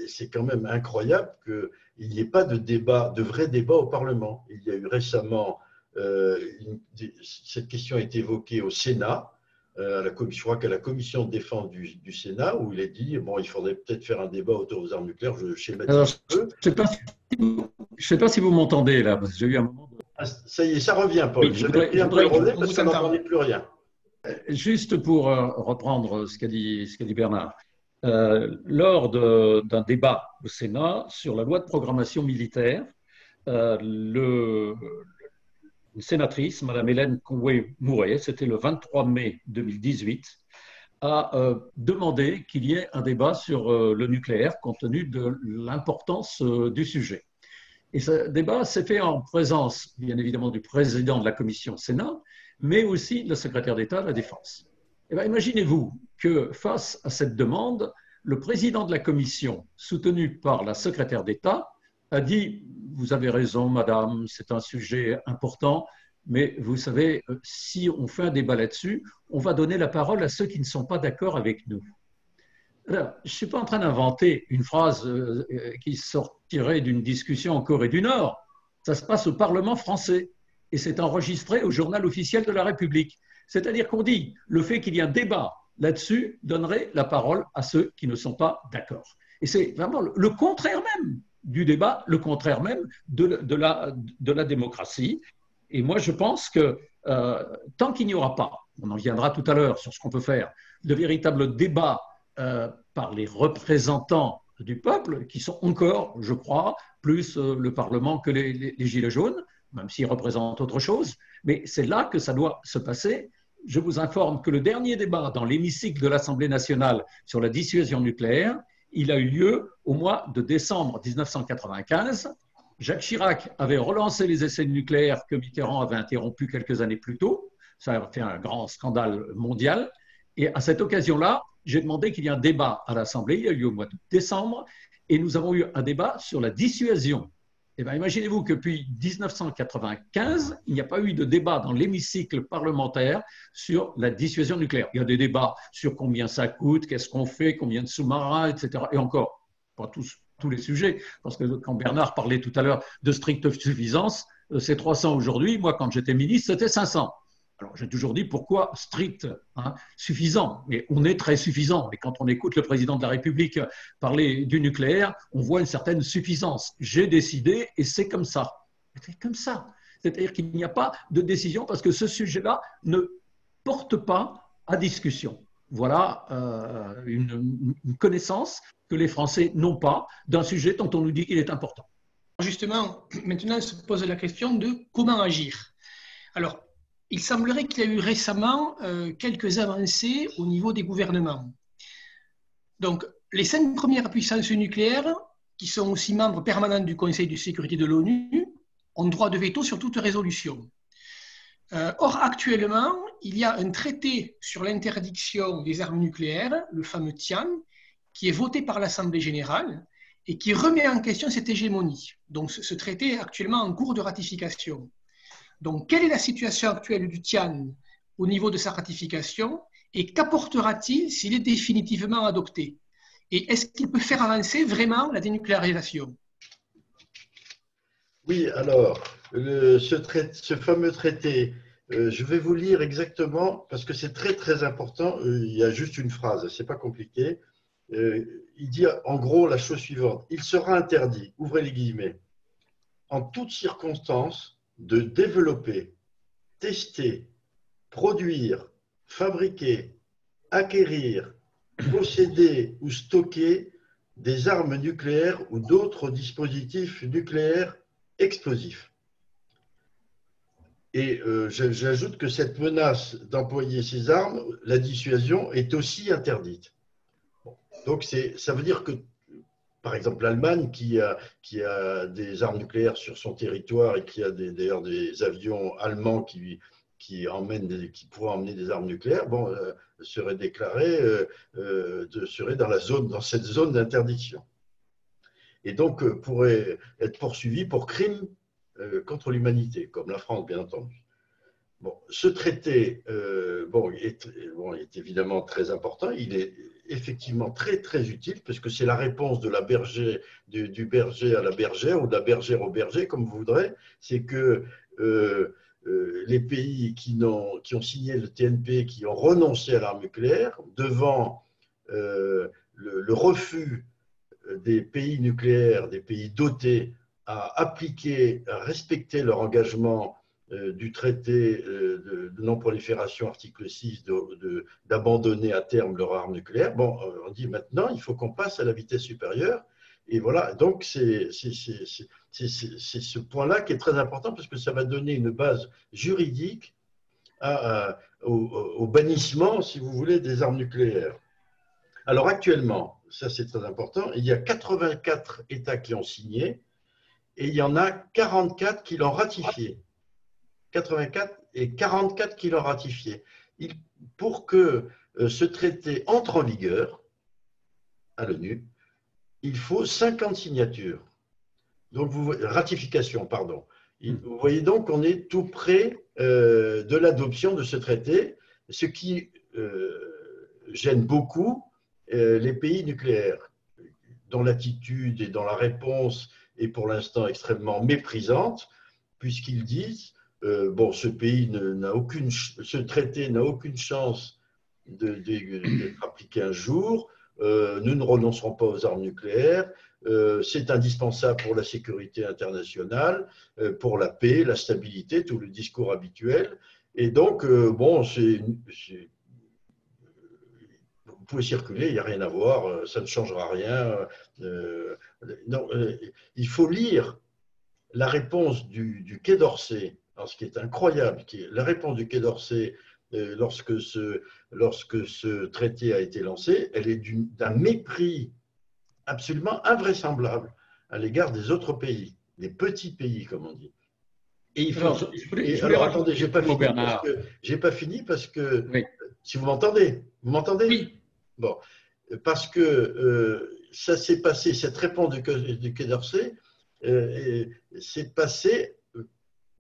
c'est quand même incroyable qu'il n'y ait pas de débat, de vrai débat au Parlement. Il y a eu récemment, cette question a été évoquée au Sénat, euh, à la, je crois qu'à la commission de défense du, du, Sénat, où il est dit bon, il faudrait peut-être faire un débat autour des armes nucléaires. Je schématise Je ne sais, pas si, sais pas si vous m'entendez là, parce que j'ai eu un moment. De... Ah, ça y est, ça revient, Paul. Oui, je voudrais, bien je voudrais, parce n'entendait plus rien. Euh, juste pour euh, reprendre ce qu'a dit, qu dit, Bernard, euh, lors d'un débat au Sénat sur la loi de programmation militaire, euh, le, une sénatrice, Mme Hélène Conway-Mouret, c'était le 23 mai 2018, a euh, demandé qu'il y ait un débat sur euh, le nucléaire compte tenu de l'importance euh, du sujet. Et ce débat s'est fait en présence, bien évidemment, du président de la commission Sénat, mais aussi de la secrétaire d'État de la Défense. Eh imaginez-vous que face à cette demande, le président de la commission, soutenu par la secrétaire d'État, a dit Vous avez raison, madame, c'est un sujet important, mais vous savez, euh, si on fait un débat là-dessus, on va donner la parole à ceux qui ne sont pas d'accord avec nous. Je ne suis pas en train d'inventer une phrase euh, euh, qui sortirait d'une discussion en Corée du Nord. Ça se passe au Parlement français et c'est enregistré au journal officiel de la République. C'est-à-dire qu'on dit le fait qu'il y ait un débat là-dessus donnerait la parole à ceux qui ne sont pas d'accord. Et c'est vraiment le contraire même du débat, le contraire même de, la, démocratie. Et moi, je pense que euh, tant qu'il n'y aura pas, on en viendra tout à l'heure sur ce qu'on peut faire, de véritable débat euh, par les représentants du peuple, qui sont encore, je crois, plus euh, le Parlement que les Gilets jaunes, même s'ils représentent autre chose, mais c'est là que ça doit se passer. Je vous informe que le dernier débat dans l'hémicycle de l'Assemblée nationale sur la dissuasion nucléaire, il a eu lieu au mois de décembre 1995. Jacques Chirac avait relancé les essais nucléaires que Mitterrand avait interrompus quelques années plus tôt. Ça a fait un grand scandale mondial. Et à cette occasion-là, j'ai demandé qu'il y ait un débat à l'Assemblée. Il a eu lieu au mois de décembre. Et nous avons eu un débat sur la dissuasion eh bien, imaginez-vous que depuis 1995, il n'y a pas eu de débat dans l'hémicycle parlementaire sur la dissuasion nucléaire. Il y a des débats sur combien ça coûte, qu'est-ce qu'on fait, combien de sous-marins, etc. Et encore, pas tous, tous les sujets, parce que quand Bernard parlait tout à l'heure de stricte suffisance, euh, c'est 300 aujourd'hui. Moi, quand j'étais ministre, c'était 500. Alors j'ai toujours dit pourquoi strict, hein, suffisant, mais on est très suffisant. Et quand on écoute le président de la République parler du nucléaire, on voit une certaine suffisance. J'ai décidé et c'est comme ça. C'est comme ça. C'est-à-dire qu'il n'y a pas de décision parce que ce sujet-là ne porte pas à discussion. Voilà euh, une, connaissance que les Français n'ont pas d'un sujet dont on nous dit qu'il est important. Justement, maintenant se pose la question de comment agir. Alors, il semblerait qu'il y a eu récemment euh, quelques avancées au niveau des gouvernements. Donc, les cinq premières puissances nucléaires, qui sont aussi membres permanents du Conseil de sécurité de l'ONU, ont droit de veto sur toute résolution. Euh, or, actuellement, il y a un traité sur l'interdiction des armes nucléaires, le fameux TIAN, qui est voté par l'Assemblée générale et qui remet en question cette hégémonie. Donc, ce traité est actuellement en cours de ratification. Donc, quelle est la situation actuelle du TIAN au niveau de sa ratification et qu'apportera-t-il s'il est définitivement adopté? Et est-ce qu'il peut faire avancer vraiment la dénucléarisation? Oui, alors, ce, fameux traité, euh, je vais vous lire exactement, parce que c'est très très important, euh, il y a juste une phrase, c'est pas compliqué. Euh, il dit en gros la chose suivante, il sera interdit, ouvrez les guillemets, en toutes circonstances, de développer, tester, produire, fabriquer, acquérir, posséder ou stocker des armes nucléaires ou d'autres dispositifs nucléaires explosifs. Et euh, j'ajoute que cette menace d'employer ces armes, la dissuasion, est aussi interdite. Donc ça veut dire que, par exemple, l'Allemagne, qui a, qui a des armes nucléaires sur son territoire et qui a d'ailleurs des, avions allemands qui, qui, emmènent qui pourraient emmener des armes nucléaires, bon, euh, serait déclaré, euh, euh, serait dans, la zone, dans cette zone d'interdiction. Et donc pourrait être poursuivi pour crimes contre l'humanité, comme la France, bien entendu. Bon, ce traité bon, est, bon, est évidemment très important. Il est effectivement très très utile parce que c'est la réponse de la berger, du, berger à la bergère ou de la bergère au berger, comme vous voudrez. C'est que euh, euh, les pays qui, ont, signé le TNP, qui ont renoncé à l'arme nucléaire, devant euh, le, refus des pays nucléaires, des pays dotés, à appliquer, à respecter leur engagement du traité euh, de, non-prolifération, article 6, d'abandonner à terme leur arme nucléaire. Bon, euh, on dit maintenant, il faut qu'on passe à la vitesse supérieure. Et voilà, donc c'est ce point-là qui est très important parce que ça va donner une base juridique au, bannissement, si vous voulez, des armes nucléaires. Alors actuellement, ça c'est très important, il y a 84 États qui ont signé et il y en a 44 qui l'ont ratifié. 84 et 44 qui l'ont ratifié. pour que euh, ce traité entre en vigueur à l'ONU, il faut 50 signatures. Donc, vous, ratification, pardon. Vous voyez donc qu'on est tout près euh, de l'adoption de ce traité, ce qui euh, gêne beaucoup les pays nucléaires, dont l'attitude et dont la réponse est pour l'instant extrêmement méprisante, puisqu'ils disent euh, bon, ce pays n'a aucune, ce traité n'a aucune chance d'être appliqué un jour. Euh, nous ne renoncerons pas aux armes nucléaires. Euh, c'est indispensable pour la sécurité internationale, pour la paix, la stabilité, tout le discours habituel. Et donc, bon, vous pouvez circuler, il n'y a rien à voir, ça ne changera rien. non, il faut lire la réponse du, du Quai d'Orsay alors, ce qui est incroyable, qui est la réponse du Quai d'Orsay euh, lorsque ce, lorsque ce traité a été lancé, elle est d'un mépris absolument invraisemblable à l'égard des autres pays, des petits pays, comme on dit. Et il faut. Alors, je voulais, attendez, j'ai pas, j'ai pas fini parce que. Si vous m'entendez, vous m'entendez? Oui. Bon, parce que euh, ça s'est passé, cette réponse du, du Quai d'Orsay euh, s'est passée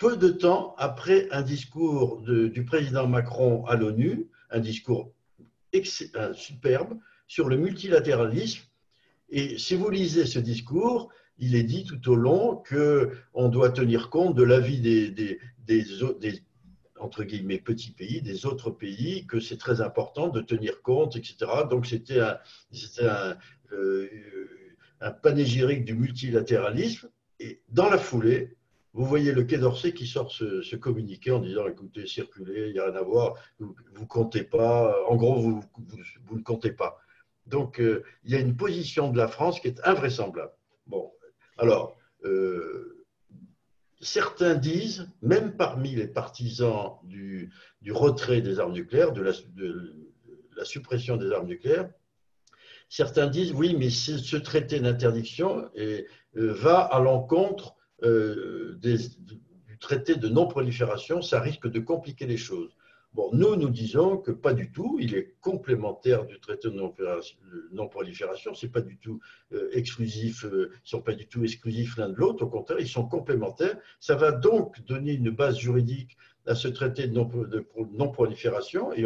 peu de temps après un discours du président Macron à l'ONU, un discours superbe sur le multilatéralisme. Et si vous lisez ce discours, il est dit tout au long qu'on doit tenir compte de l'avis des, entre guillemets, petits pays, des autres pays, que c'est très important de tenir compte, etc. Donc c'était un, un, euh, un panégyrique du multilatéralisme. Et dans la foulée, vous voyez le Quai d'Orsay qui sort ce, communiqué en disant écoutez, circulez, il n'y a rien à voir, vous ne comptez pas, en gros, vous, vous, ne comptez pas. Donc, euh, il y a une position de la France qui est invraisemblable. Bon, alors, euh, certains disent, même parmi les partisans du, retrait des armes nucléaires, de la, suppression des armes nucléaires, certains disent oui, mais ce, traité d'interdiction euh, va à l'encontre euh, du traité de non-prolifération, ça risque de compliquer les choses. Bon, nous, nous disons que pas du tout, il est complémentaire du traité de non-prolifération, c'est pas du tout euh, exclusif, euh, ils sont pas du tout exclusifs l'un de l'autre, au contraire, ils sont complémentaires. Ça va donc donner une base juridique à ce traité de non-prolifération et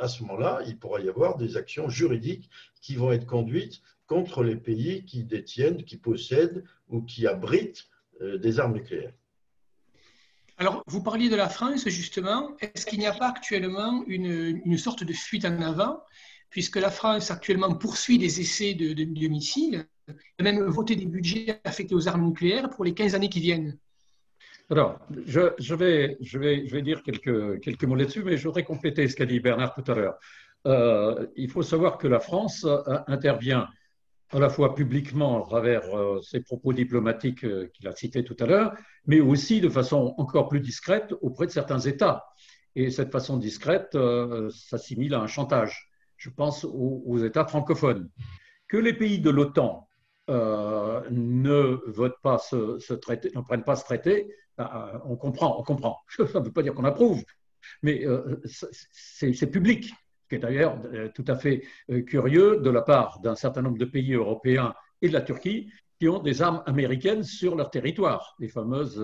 à ce moment-là, il pourra y avoir des actions juridiques qui vont être conduites contre les pays qui détiennent, qui possèdent ou qui abritent des armes nucléaires. Alors, vous parliez de la France, justement. Est-ce qu'il n'y a pas actuellement une, sorte de fuite en avant, puisque la France actuellement poursuit des essais de, missiles, et même voté des budgets affectés aux armes nucléaires pour les 15 années qui viennent? Alors, je, vais, je, vais, je vais dire quelques, quelques mots là-dessus, mais je voudrais compléter ce qu'a dit Bernard tout à l'heure. Euh, il faut savoir que la France euh, intervient à la fois publiquement à travers euh, ses propos diplomatiques euh, qu'il a cités tout à l'heure, mais aussi de façon encore plus discrète auprès de certains États. Et cette façon discrète euh, s'assimile à un chantage. Je pense aux, États francophones. que les pays de l'OTAN ne votent pas ce, traité, ne prennent pas ce traité, bah, on comprend, on comprend. Ça ne veut pas dire qu'on approuve, mais c'est public, qui est d'ailleurs tout à fait curieux de la part d'un certain nombre de pays européens et de la Turquie qui ont des armes américaines sur leur territoire, les fameuses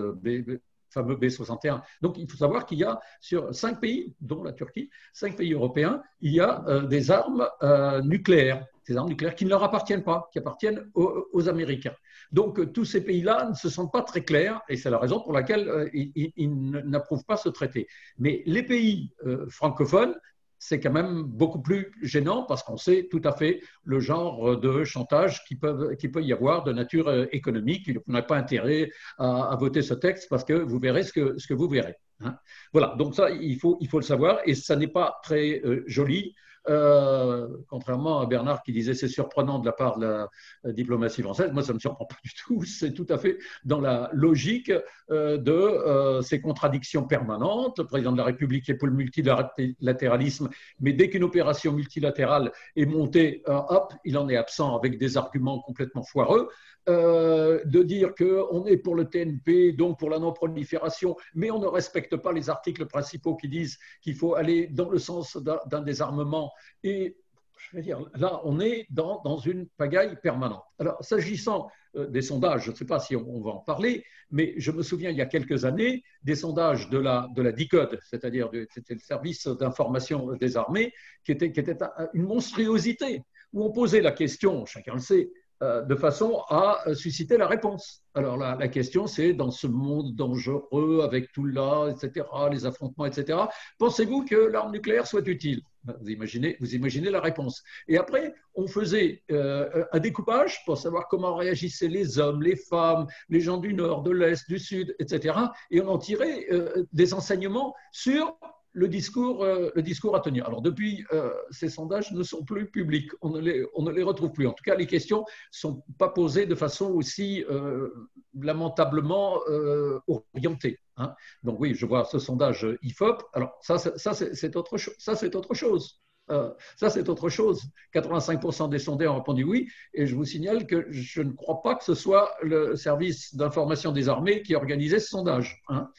fameux B-61. Donc il faut savoir qu'il y a sur cinq pays, dont la Turquie, cinq pays européens, il y a euh, des armes euh, nucléaires, des armes nucléaires qui ne leur appartiennent pas, qui appartiennent aux, Américains. Donc euh, tous ces pays-là ne se sentent pas très clairs, et c'est la raison pour laquelle ils n'approuvent pas ce traité. Mais les pays francophones c'est quand même beaucoup plus gênant parce qu'on sait tout à fait le genre de chantage qui peut, y avoir de nature euh, économique. Vous n'avez pas intérêt à, voter ce texte parce que vous verrez ce que, vous verrez. Hein. Voilà, donc ça, il faut, il faut le savoir et ça n'est pas très euh, joli. Euh, contrairement à Bernard qui disait c'est surprenant de la part de la, diplomatie française, moi ça ne me surprend pas du tout. C'est tout à fait dans la logique euh, de euh, ces contradictions permanentes. Le président de la République est pour le multilatéralisme, mais dès qu'une opération multilatérale est montée, hop, il en est absent avec des arguments complètement foireux. De dire qu'on est pour le TNP, donc pour la non-prolifération, mais on ne respecte pas les articles principaux qui disent qu'il faut aller dans le sens d'un désarmement et je veux dire, là, on est dans, dans une pagaille permanente. Alors, s'agissant euh, des sondages, je ne sais pas si on, va en parler, mais je me souviens il y a quelques années des sondages de la, de la DICODE, c'est-à-dire c'était le service d'information des armées, qui était, qui était une monstruosité, où on posait la question, chacun le sait, euh, de façon à susciter la réponse. Alors la, question, c'est dans ce monde dangereux, avec tout là, etc., les affrontements, etc., pensez-vous que l'arme nucléaire soit utile? Vous imaginez, vous imaginez la réponse. Et après, on faisait euh, un découpage pour savoir comment réagissaient les hommes, les femmes, les gens du nord, de l'est, du sud, etc. Et on en tirait euh, des enseignements sur le discours, euh, le discours à tenir. Alors depuis, euh, ces sondages ne sont plus publics, on ne, les, on ne, les, retrouve plus. En tout cas, les questions ne sont pas posées de façon aussi euh, lamentablement orientée. Hein. Donc oui, je vois ce sondage IFOP. Alors ça, ça c'est autre, autre chose. Ça, c'est autre chose. 85% des sondés ont répondu oui, et je vous signale que je ne crois pas que ce soit le service d'information des armées qui organisait ce sondage. Hein.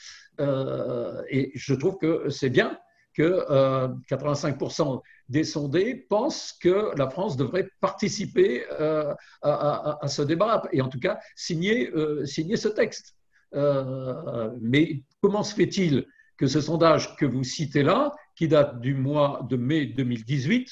Euh, et je trouve que c'est bien que 85% euh, des sondés pensent que la France devrait participer euh, à, ce débat et en tout cas signer ce texte. mais comment se fait-il que ce sondage que vous citez là, qui date du mois de mai 2018,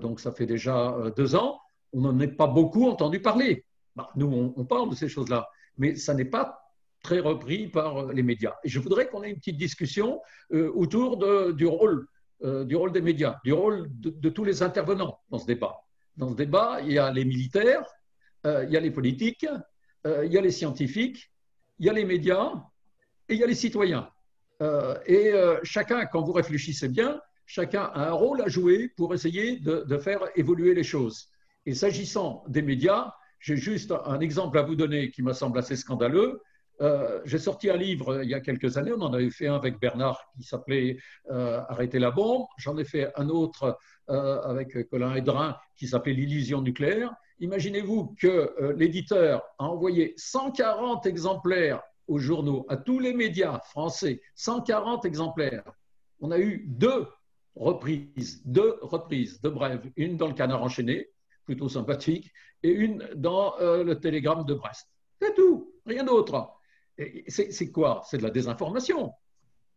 donc ça fait déjà deux ans, on n'en est pas beaucoup entendu parler. Bah, nous, on, parle de ces choses-là, mais ça n'est pas très repris par euh, les médias. Je voudrais qu'on ait une petite discussion euh, autour de, du, rôle, euh, du rôle des médias, du rôle de, tous les intervenants dans ce débat. Dans ce débat, il y a les militaires, il y a les politiques, il y a les scientifiques, il y a les médias et il y a les citoyens. Et chacun, quand vous réfléchissez bien, chacun a un rôle à jouer pour essayer de, faire évoluer les choses. Et s'agissant des médias, j'ai juste un exemple à vous donner qui me semble assez scandaleux. Euh, j'ai sorti un livre il y a quelques années, on en avait fait un avec Bernard qui s'appelait euh, Arrêter la bombe. J'en ai fait un autre euh, avec Colin Edrin qui s'appelait L'illusion nucléaire. Imaginez-vous que l'éditeur a envoyé 140 exemplaires aux journaux, à tous les médias français, 140 exemplaires. On a eu deux reprises, deux reprises de brève, une dans le canard enchaîné, plutôt sympathique, et une dans le télégramme de Brest. C'est tout, rien d'autre. C'est quoi? C'est de la désinformation,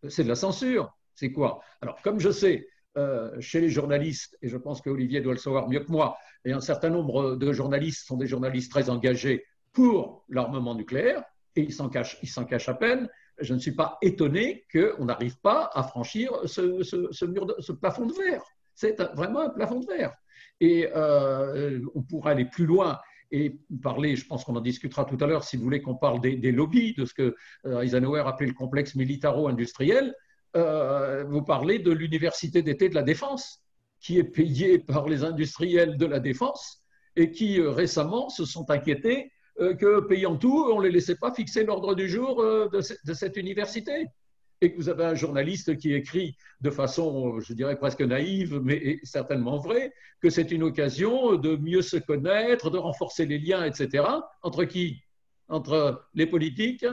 c'est de la censure, c'est quoi? Alors, comme je sais, euh, chez les journalistes, et je pense que Olivier doit le savoir mieux que moi, et un certain nombre de journalistes sont des journalistes très engagés pour l'armement nucléaire, et ils s'en cachent, ils s'en cachent à peine. Je ne suis pas étonné qu'on n'arrive pas à franchir ce, plafond de verre. C'est vraiment un plafond de verre. Et euh, on pourrait aller plus loin et parler, je pense qu'on en discutera tout à l'heure, si vous voulez qu'on parle des, lobbies, de ce que euh, Eisenhower appelait le complexe militaro-industriel, euh, vous parlez de l'université d'été de la défense, qui est payée par les industriels de la défense et qui récemment se sont inquiétés que, payant tout, on ne les laissait pas fixer l'ordre du jour de, cette université. et que vous avez un journaliste qui écrit de façon, je dirais presque naïve, mais certainement vraie, que c'est une occasion de mieux se connaître, de renforcer les liens, etc. Entre qui? Entre les politiques,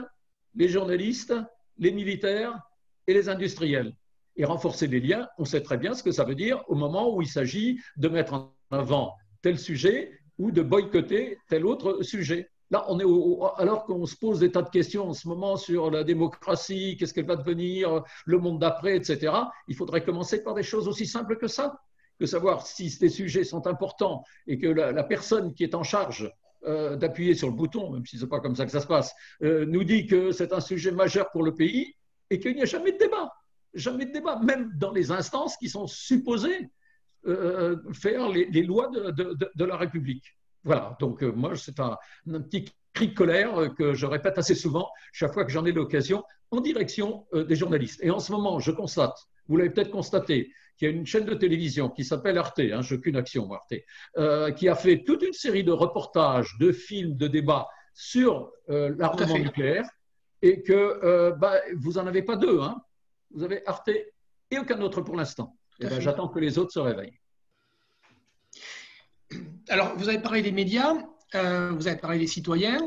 les journalistes, les militaires et les industriels. Et renforcer les liens, on sait très bien ce que ça veut dire au moment où il s'agit de mettre en avant tel sujet ou de boycotter tel autre sujet. Là, on est alors qu'on se pose des tas de questions en ce moment sur la démocratie, qu'est-ce qu'elle va devenir, le monde d'après, etc. Il faudrait commencer par des choses aussi simples que ça, que savoir si ces sujets sont importants et que la, personne qui est en charge euh, d'appuyer sur le bouton, même si ce n'est pas comme ça que ça se passe, euh, nous dit que c'est un sujet majeur pour le pays et qu'il n'y a jamais de débat. Jamais de débat, même dans les instances qui sont supposées euh, faire les, lois de la République. Voilà, donc euh, moi, c'est un, petit cri de colère euh, que je répète assez souvent chaque fois que j'en ai l'occasion en direction euh, des journalistes. Et en ce moment, je constate, vous l'avez peut-être constaté, qu'il y a une chaîne de télévision qui s'appelle Arte, hein, j'ai aucune action Arte, qui a fait toute une série de reportages, de films, de débats sur l'armement nucléaire et que bah, vous n'en avez pas deux. Hein. Vous avez Arte et aucun autre pour l'instant. Ben, j'attends que les autres se réveillent. Alors, vous avez parlé des médias, euh, vous avez parlé des citoyens.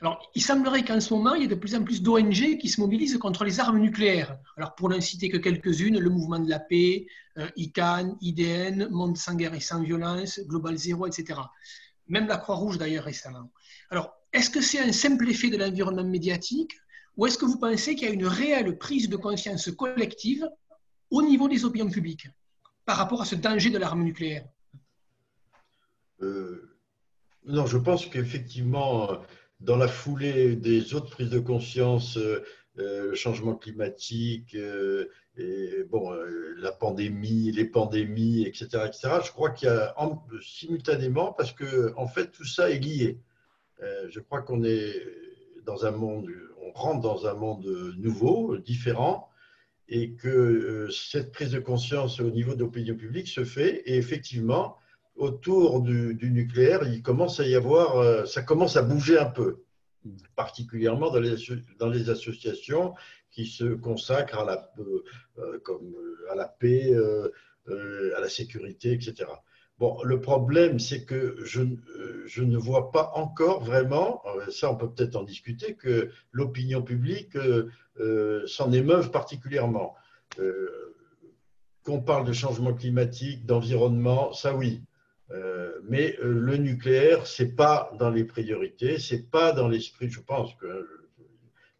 Alors, il semblerait qu'en ce moment, il y ait de plus en plus d'ONG qui se mobilisent contre les armes nucléaires. Alors, pour n'en citer que quelques-unes, le Mouvement de la Paix, euh, ICANN, IDN, Monde sans guerre et sans violence, Global Zero, etc. Même la Croix-Rouge, d'ailleurs, récemment. Alors, est-ce que c'est un simple effet de l'environnement médiatique ou est-ce que vous pensez qu'il y a une réelle prise de conscience collective au niveau des opinions publiques par rapport à ce danger de l'arme nucléaire? Euh, non, je pense qu'effectivement, dans la foulée des autres prises de conscience, euh, euh, le changement climatique, et, bon, la pandémie, les pandémies, etc., etc., je crois qu'il y a simultanément, parce que en fait, tout ça est lié. je crois qu'on est dans un monde, on rentre dans un monde nouveau, différent, et que cette prise de conscience au niveau de l'opinion publique se fait, et effectivement, autour du, nucléaire, il commence à y avoir, euh, ça commence à bouger un peu, particulièrement dans les, associations qui se consacrent à la, euh, euh, comme à la paix, à la sécurité, etc. Bon, le problème, c'est que je, ne vois pas encore vraiment, ça on peut peut-être en discuter, que l'opinion publique s'en émeuve particulièrement. Qu'on parle de changement climatique, d'environnement, ça oui. Euh, mais euh, le nucléaire, ce n'est pas dans les priorités, ce n'est pas dans l'esprit, je pense que,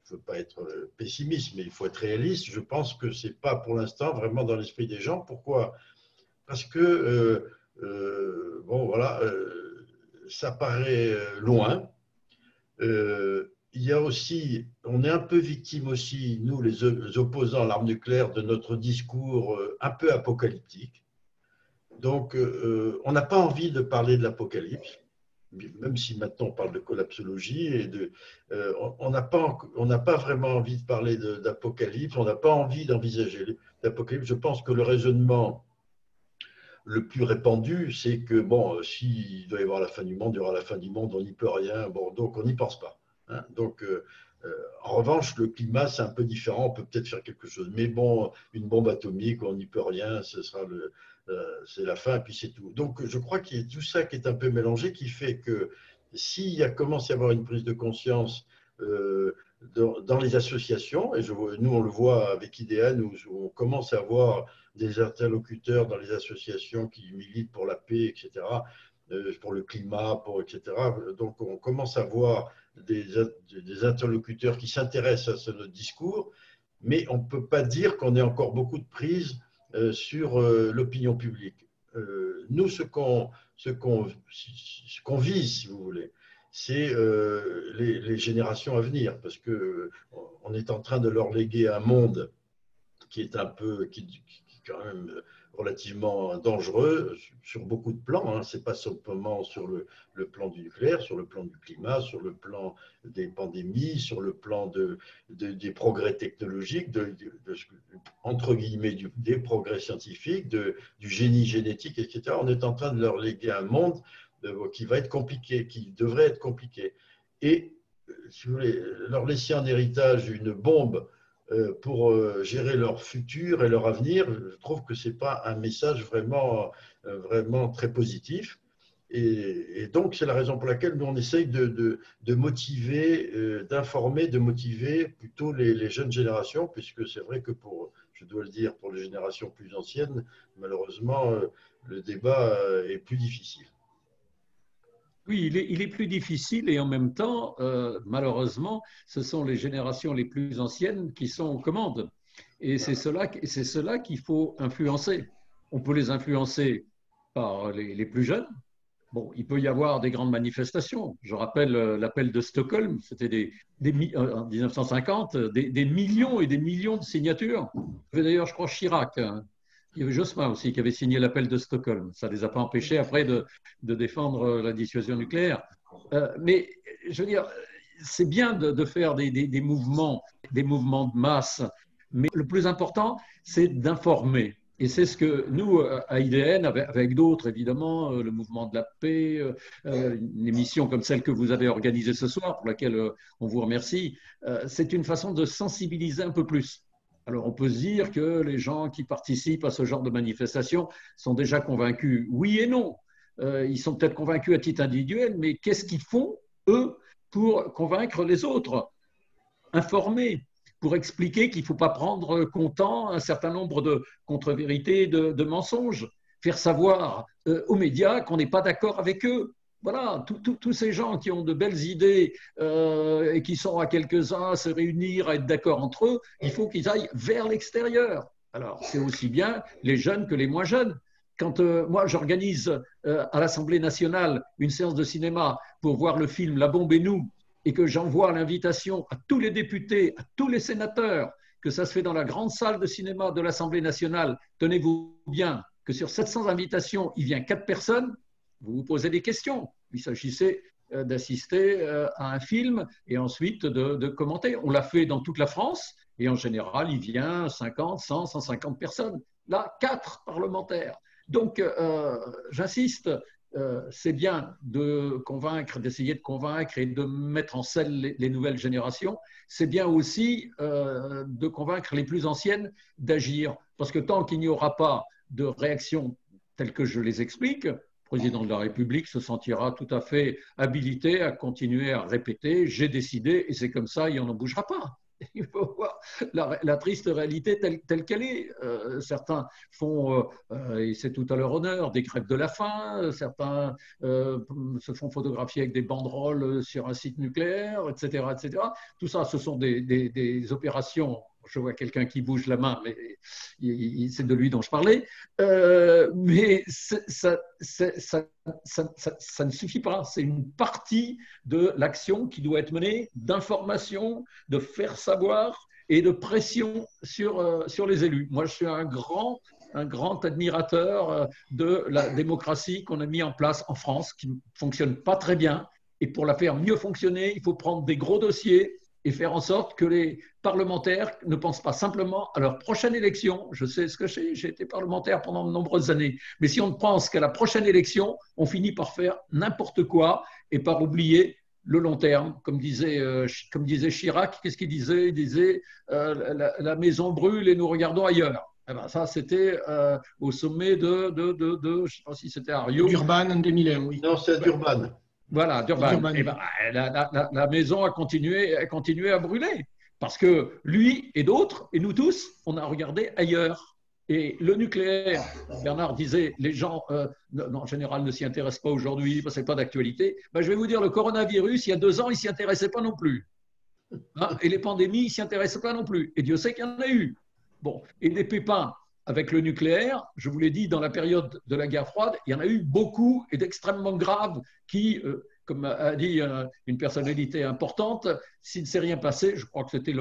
je ne veux pas être pessimiste, mais il faut être réaliste, je pense que ce n'est pas pour l'instant vraiment dans l'esprit des gens. Pourquoi? Parce que, euh, bon voilà, ça paraît loin. il y a aussi, on est un peu victime aussi, nous les opposants à l'arme nucléaire, de notre discours un peu apocalyptique donc, euh, on n'a pas envie de parler de l'apocalypse, même si maintenant on parle de collapsologie, et euh, on n'a pas, vraiment envie de parler d'apocalypse, on n'a pas envie d'envisager l'apocalypse. Je pense que le raisonnement le plus répandu, c'est que, bon, s'il doit y avoir la fin du monde, il y aura la fin du monde, on n'y peut rien, donc on n'y pense pas. Hein. Donc, euh, en revanche, le climat, c'est un peu différent, on peut peut-être faire quelque chose. Mais bon, une bombe atomique, on n'y peut rien, ce sera le, euh, c'est la fin, et puis c'est tout. Donc, je crois qu'il y a tout ça qui est un peu mélangé, qui fait que s'il commence à y avoir une prise de conscience euh, dans, les associations, et nous on le voit avec IDEA, nous on commence à avoir des interlocuteurs dans les associations qui militent pour la paix, etc., euh, pour le climat, pour, etc. Donc on commence à voir des, interlocuteurs qui s'intéressent à ce notre discours, mais on ne peut pas dire qu'on ait encore beaucoup de prise euh, sur euh, l'opinion publique. Euh, nous, ce qu'on qu'on vise, si vous voulez, c'est les, générations à venir, parce que on est en train de leur léguer un monde qui est un peu, qui quand même relativement dangereux sur beaucoup de plans. Hein. Ce n'est pas simplement sur le, le, plan du nucléaire, sur le plan du climat, sur le plan des pandémies, sur le plan de, des progrès technologiques, de, entre guillemets des progrès scientifiques, du génie génétique, etc. On est en train de leur léguer un monde euh, qui va être compliqué, qui devrait être compliqué. Et, euh, si vous voulez, leur laisser en héritage une bombe pour gérer leur futur et leur avenir. Je trouve que ce n'est pas un message vraiment, vraiment très positif. Et, donc, c'est la raison pour laquelle nous, on essaye de, de, motiver, d'informer, de motiver plutôt les, les jeunes générations, puisque c'est vrai que pour, je dois le dire, pour les générations plus anciennes, malheureusement, le débat est plus difficile. Oui, il est, plus difficile et en même temps, euh, malheureusement, ce sont les générations les plus anciennes qui sont aux commandes. Et c'est cela, cela qu'il faut influencer. On peut les influencer par les, plus jeunes. Bon, il peut y avoir des grandes manifestations. Je rappelle euh, l'appel de Stockholm, c'était des, euh, en 1950, des, des, millions et des millions de signatures. D'ailleurs, je crois Chirac hein, il y avait Jospin aussi qui avait signé l'appel de Stockholm. Ça ne les a pas empêchés après de, défendre la dissuasion nucléaire. Euh, mais je veux dire, c'est bien de, faire des, mouvements, des mouvements de masse, mais le plus important, c'est d'informer. Et c'est ce que nous, à IDN, avec, d'autres évidemment, euh, le mouvement de la paix, euh, une émission comme celle que vous avez organisée ce soir, pour laquelle on vous remercie, c'est une façon de sensibiliser un peu plus. Alors on peut se dire que les gens qui participent à ce genre de manifestation sont déjà convaincus. Oui et non. Euh, ils sont peut-être convaincus à titre individuel, mais qu'est-ce qu'ils font, eux, pour convaincre les autres? Informer, pour expliquer qu'il ne faut pas prendre comptant un certain nombre de contre-vérités, de, mensonges. Faire savoir euh, aux médias qu'on n'est pas d'accord avec eux. Voilà, tous ces gens qui ont de belles idées euh, et qui sont à quelques-uns à se réunir, à être d'accord entre eux, il faut qu'ils aillent vers l'extérieur. Alors, c'est aussi bien les jeunes que les moins jeunes. Quand euh, moi, j'organise euh, à l'Assemblée nationale une séance de cinéma pour voir le film La bombe et nous, et que j'envoie l'invitation à tous les députés, à tous les sénateurs, que ça se fait dans la grande salle de cinéma de l'Assemblée nationale, tenez-vous bien que sur 700 invitations, il vient quatre personnes, vous vous posez des questions. Il s'agissait euh, d'assister euh, à un film et ensuite de, commenter. On l'a fait dans toute la France et en général, il vient 50, 100, 150 personnes. Là, quatre parlementaires. Donc, euh, j'insiste, c'est bien de convaincre, d'essayer de convaincre et de mettre en scène les, les nouvelles générations. C'est bien aussi de convaincre les plus anciennes d'agir. Parce que tant qu'il n'y aura pas de réaction telle que je les explique, président de la République se sentira tout à fait habilité à continuer à répéter j'ai décidé et c'est comme ça, il n'en bougera pas. Il faut voir la, triste réalité telle, qu'elle est. Euh, certains font, euh, euh, et c'est tout à leur honneur, des grèves de la faim, certains se font photographier avec des banderoles sur un site nucléaire, etc. etc. Tout ça, ce sont des opérations je vois quelqu'un qui bouge la main, mais c'est de lui dont je parlais. Euh, mais ça, ne suffit pas. C'est une partie de l'action qui doit être menée d'information, de faire savoir et de pression sur, euh, sur les élus. Moi, je suis un grand, un grand admirateur euh, de la démocratie qu'on a mis en place en France, qui ne fonctionne pas très bien. Et pour la faire mieux fonctionner, il faut prendre des gros dossiers, et faire en sorte que les parlementaires ne pensent pas simplement à leur prochaine élection. Je sais ce que c'est, j'ai été parlementaire pendant de nombreuses années, mais si on ne pense qu'à la prochaine élection, on finit par faire n'importe quoi et par oublier le long terme, comme disait, euh, comme disait Chirac, qu'est-ce qu'il disait? Il disait euh, la, maison brûle et nous regardons ailleurs. Eh ben, ça, c'était euh, au sommet de, de, de, je ne sais pas si c'était à Rio. Durban en 2001, oui. Non, c'est Durban. Voilà, Durban. Eh ben, la, maison a continué, a continué à brûler parce que lui et d'autres, et nous tous, on a regardé ailleurs. Et le nucléaire, Bernard disait, les gens, euh, en général, ne s'y intéressent pas aujourd'hui parce que ce n'est pas d'actualité. Ben, je vais vous dire, le coronavirus, il y a deux ans, il ne s'y intéressait pas non plus. Hein, et les pandémies, il ne s'y intéressait pas non plus. Et Dieu sait qu'il y en a eu. Bon, et des pépins avec le nucléaire, je vous l'ai dit, dans la période de la guerre froide, il y en a eu beaucoup et d'extrêmement graves qui, euh, comme a dit euh, une personnalité importante, s'il ne s'est rien passé, je crois que c'était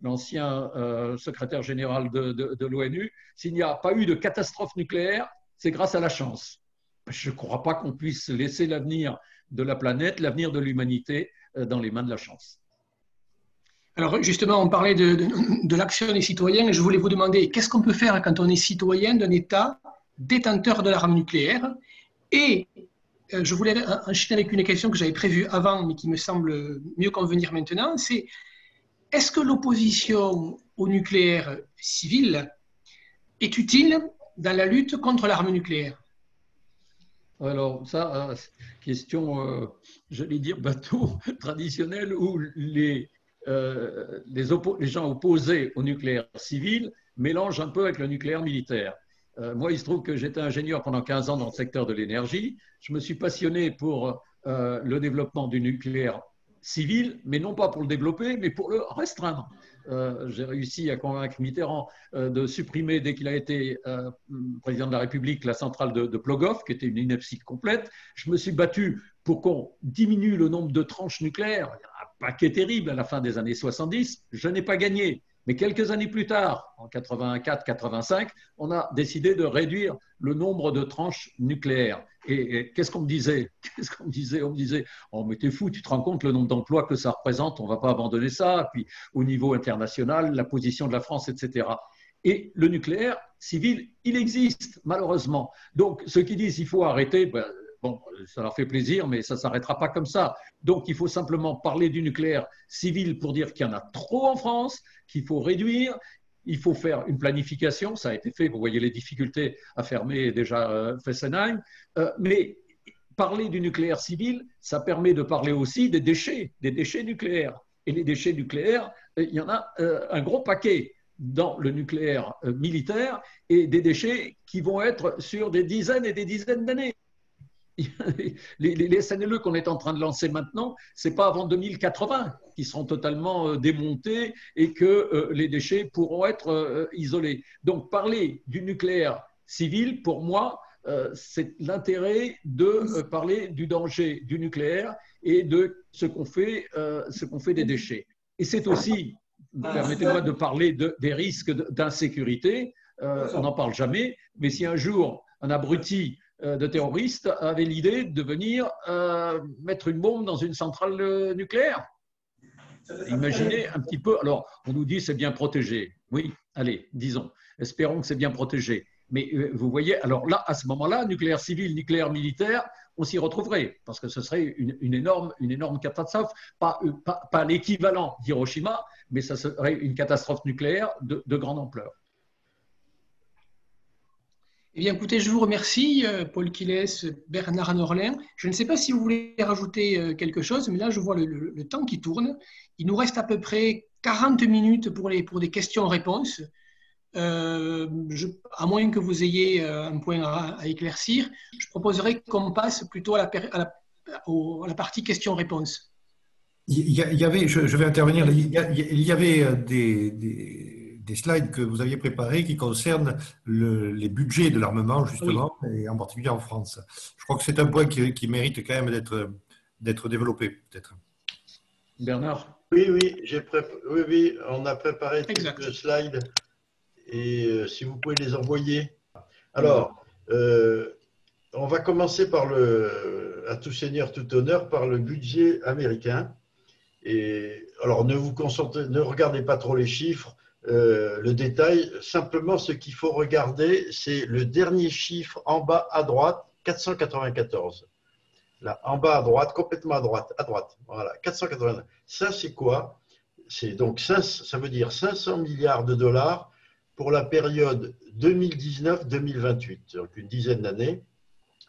l'ancien euh, secrétaire général de, l'ONU, s'il n'y a pas eu de catastrophe nucléaire, c'est grâce à la chance. Je ne crois pas qu'on puisse laisser l'avenir de la planète, l'avenir de l'humanité dans les mains de la chance. Alors justement, on parlait de, l'action des citoyens. Je voulais vous demander qu'est-ce qu'on peut faire quand on est citoyen d'un État détenteur de l'arme nucléaire? Et euh, je voulais enchaîner avec une question que j'avais prévue avant mais qui me semble mieux convenir maintenant, c'est est-ce que l'opposition au nucléaire civil est utile dans la lutte contre l'arme nucléaire? Alors, ça, euh, question, euh, j'allais dire, bateau traditionnel où les, euh, les, gens opposés au nucléaire civil mélangent un peu avec le nucléaire militaire. moi, il se trouve que j'étais ingénieur pendant 15 ans dans le secteur de l'énergie. Je me suis passionné pour le développement du nucléaire civil, mais non pas pour le développer, mais pour le restreindre. Euh, j'ai réussi à convaincre Mitterrand euh, de supprimer, dès qu'il a été euh, président de la République, la centrale de, de Plogov, qui était une ineptie complète. Je me suis battu pour qu'on diminue le nombre de tranches nucléaires. Il paquet terrible à la fin des années 70. Je n'ai pas gagné. Mais quelques années plus tard, en 84-85, on a décidé de réduire le nombre de tranches nucléaires. Et, qu'est-ce qu'on me disait? Qu'est-ce qu'on me disait? On me disait Oh, mais t'es fou, tu te rends compte le nombre d'emplois que ça représente, on va pas abandonner ça. Puis au niveau international, la position de la France, etc. Et le nucléaire civil, il existe, malheureusement. Donc, ceux qui disent qu'il faut arrêter, ben, bon, ça leur fait plaisir, mais ça ne s'arrêtera pas comme ça. Donc, il faut simplement parler du nucléaire civil pour dire qu'il y en a trop en France, qu'il faut réduire, il faut faire une planification, ça a été fait, vous voyez les difficultés à fermer déjà euh, Fessenheim, euh, mais parler du nucléaire civil, ça permet de parler aussi des déchets, des déchets nucléaires. Et les déchets nucléaires, euh, il y en a un gros paquet dans le nucléaire militaire et des déchets qui vont être sur des dizaines et des dizaines d'années. les, les, SNLE qu'on est en train de lancer maintenant, c'est pas avant 2080 qui seront totalement euh, démontés et que euh, les déchets pourront être euh, isolés. Donc parler du nucléaire civil, pour moi, c'est l'intérêt de parler du danger du nucléaire et de ce qu'on fait, ce qu'on fait des déchets. Et c'est aussi, permettez-moi de parler de, des risques d'insécurité. on n'en parle jamais, mais si un jour un abruti de terroristes avaient l'idée de venir euh, mettre une bombe dans une centrale euh, nucléaire. Imaginez un petit peu. Alors, on nous dit c'est bien protégé. Oui, allez, disons. Espérons que c'est bien protégé. Mais vous voyez, alors là, à ce moment-là, nucléaire civil, nucléaire militaire, on s'y retrouverait, parce que ce serait une, énorme, catastrophe, pas, l'équivalent d'Hiroshima, mais ça serait une catastrophe nucléaire de grande ampleur. Eh bien, écoutez, je vous remercie, euh, Paul Quiles, Bernard Norlin. Je ne sais pas si vous voulez rajouter euh, quelque chose, mais là, je vois le, temps qui tourne. Il nous reste à peu près 40 minutes pour, les, pour des questions-réponses. Euh, à moins que vous ayez un point à, éclaircir, je proposerais qu'on passe plutôt à la, partie questions-réponses. Il y avait, je, vais intervenir, il y avait des slides que vous aviez préparés qui concernent les budgets de l'armement, justement, et en particulier en France. Je crois que c'est un point qui, mérite quand même d'être développé, peut-être. Bernard? Oui, oui, oui, oui, on a préparé quelques slides et euh, si vous pouvez les envoyer. Alors, euh, on va commencer par le, à tout seigneur, tout honneur, par le budget américain. Et alors, ne vous concentrez, ne regardez pas trop les chiffres. Euh, le détail. Simplement, ce qu'il faut regarder, c'est le dernier chiffre en bas à droite, 494. Là, en bas à droite, complètement à droite, à droite. Voilà, 494. Ça, c'est quoi? C'est donc ça veut dire 500 milliards de dollars pour la période 2019-2028, donc une dizaine d'années.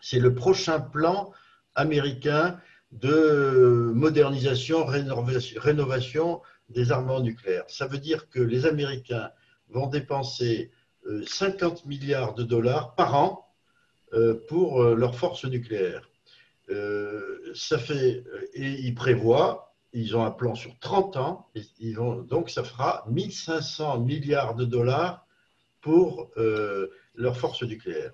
C'est le prochain plan américain de modernisation, rénovation des armements nucléaires. Ça veut dire que les Américains vont dépenser 50 euh, milliards de dollars par an euh, pour euh, leurs forces nucléaires. Ça fait, et ils prévoient, ils ont un plan sur 30 ans, ils vont, donc ça fera 1500 milliards de dollars pour leurs forces nucléaires.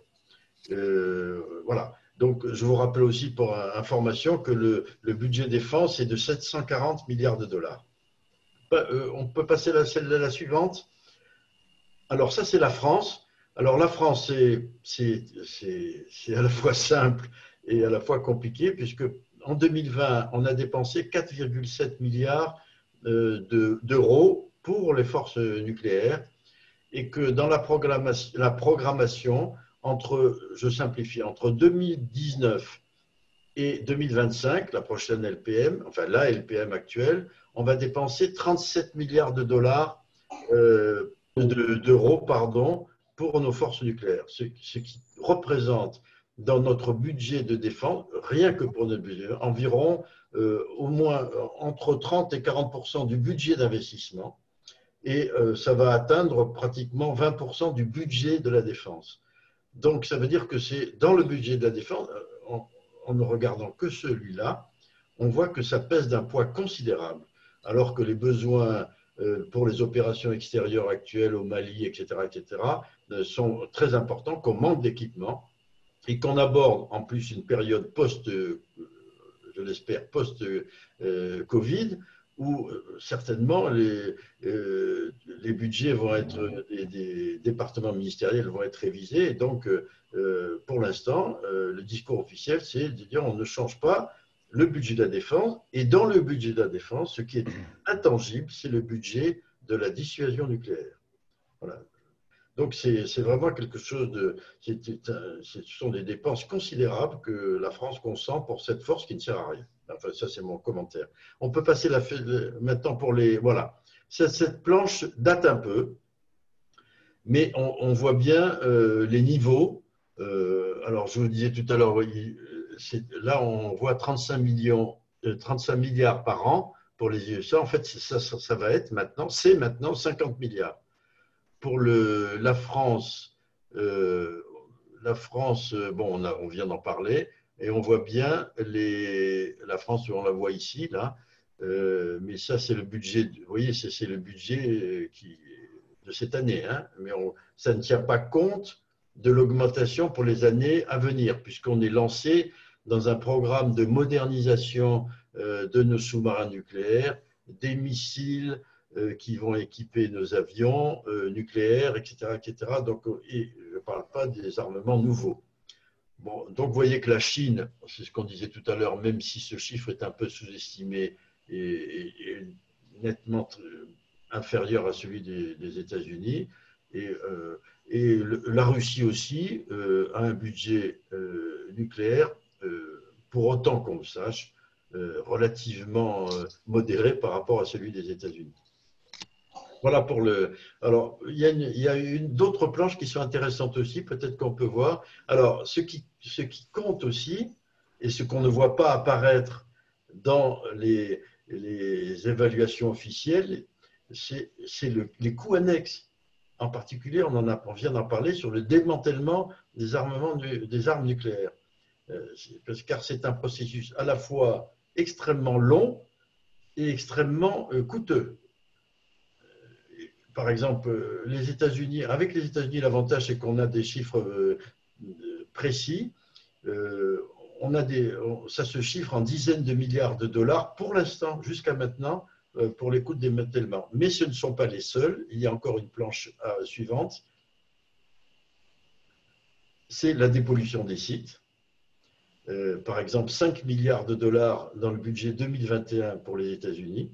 voilà. Donc, je vous rappelle aussi pour information que le, le budget défense est de 740 milliards de dollars. Euh, on peut passer à la, la suivante. Alors ça, c'est la France. Alors la France, c'est à la fois simple et à la fois compliqué, puisque en 2020, on a dépensé 4,7 milliards euh, d'euros pour les forces nucléaires, et que dans la programmation, la programmation entre, je simplifie, entre 2019 et 2025, la prochaine LPM, enfin la LPM actuelle, on va dépenser 37 milliards de dollars euh, d'euros pardon, pour nos forces nucléaires, ce, qui représente dans notre budget de défense, rien que pour notre budget, environ euh, au moins entre 30 et 40 du budget d'investissement, et euh, ça va atteindre pratiquement 20% du budget de la défense. Donc ça veut dire que c'est dans le budget de la défense, en, ne regardant que celui-là, on voit que ça pèse d'un poids considérable, alors que les besoins euh, pour les opérations extérieures actuelles au Mali, etc., etc., euh, sont très importants, qu'on manque d'équipement et qu'on aborde en plus une période post, euh, je l'espère, post-Covid, où certainement les, les budgets vont être, des, départements ministériels vont être révisés. Et donc, pour l'instant, le discours officiel, c'est de dire on ne change pas le budget de la défense. Et dans le budget de la défense, ce qui est intangible, c'est le budget de la dissuasion nucléaire. Donc c'est vraiment quelque chose de... Ce sont des dépenses considérables que la France consent pour cette force qui ne sert à rien. Ça, c'est mon commentaire. On peut passer la, maintenant pour les... Voilà. Cette, planche date un peu, mais on, voit bien euh, les niveaux. Euh, alors, je vous disais tout à l'heure, là, on voit 35, millions, 35 euh, milliards par an pour les USA. En fait, ça, va être maintenant, c'est maintenant 50 milliards. Pour la France, la France, bon, on vient d'en parler, et on voit bien les, la France, on la voit ici, là, mais ça, c'est le budget, vous voyez, c'est le budget qui, de cette année, hein, mais ça ne tient pas compte de l'augmentation pour les années à venir, puisqu'on est lancé dans un programme de modernisation euh, de nos sous-marins nucléaires, des missiles euh, qui vont équiper nos avions euh, nucléaires, etc., etc. Donc, et je ne parle pas des armements nouveaux. Donc, vous voyez que la Chine, c'est ce qu'on disait tout à l'heure, même si ce chiffre est un peu sous-estimé et, nettement inférieur à celui des, États-Unis, et, et la Russie aussi a un budget nucléaire euh, pour autant qu'on le sache, euh, relativement euh, modéré par rapport à celui des États-Unis. Voilà pour le. Alors, il y a, il une, d'autres planches qui sont intéressantes aussi, peut-être qu'on peut voir. Alors, ce qui, ce qui compte aussi, et ce qu'on ne voit pas apparaître dans les, les évaluations officielles, c'est, le, les coûts annexes. En particulier, on, en a, on vient d'en parler sur le démantèlement des, armements, des armes nucléaires. Euh, car c'est un processus à la fois extrêmement long et extrêmement euh, coûteux. Euh, par exemple, les États-Unis, avec les États-Unis, l'avantage c'est qu'on a des chiffres précis. On a des, ça se chiffre en dizaines de milliards de dollars pour l'instant, jusqu'à maintenant, pour les coûts de démantèlement. Mais ce ne sont pas les seuls. Il y a encore une planche suivante. C'est la dépollution des sites. Euh, par exemple 5 milliards de dollars dans le budget 2021 pour les États-Unis.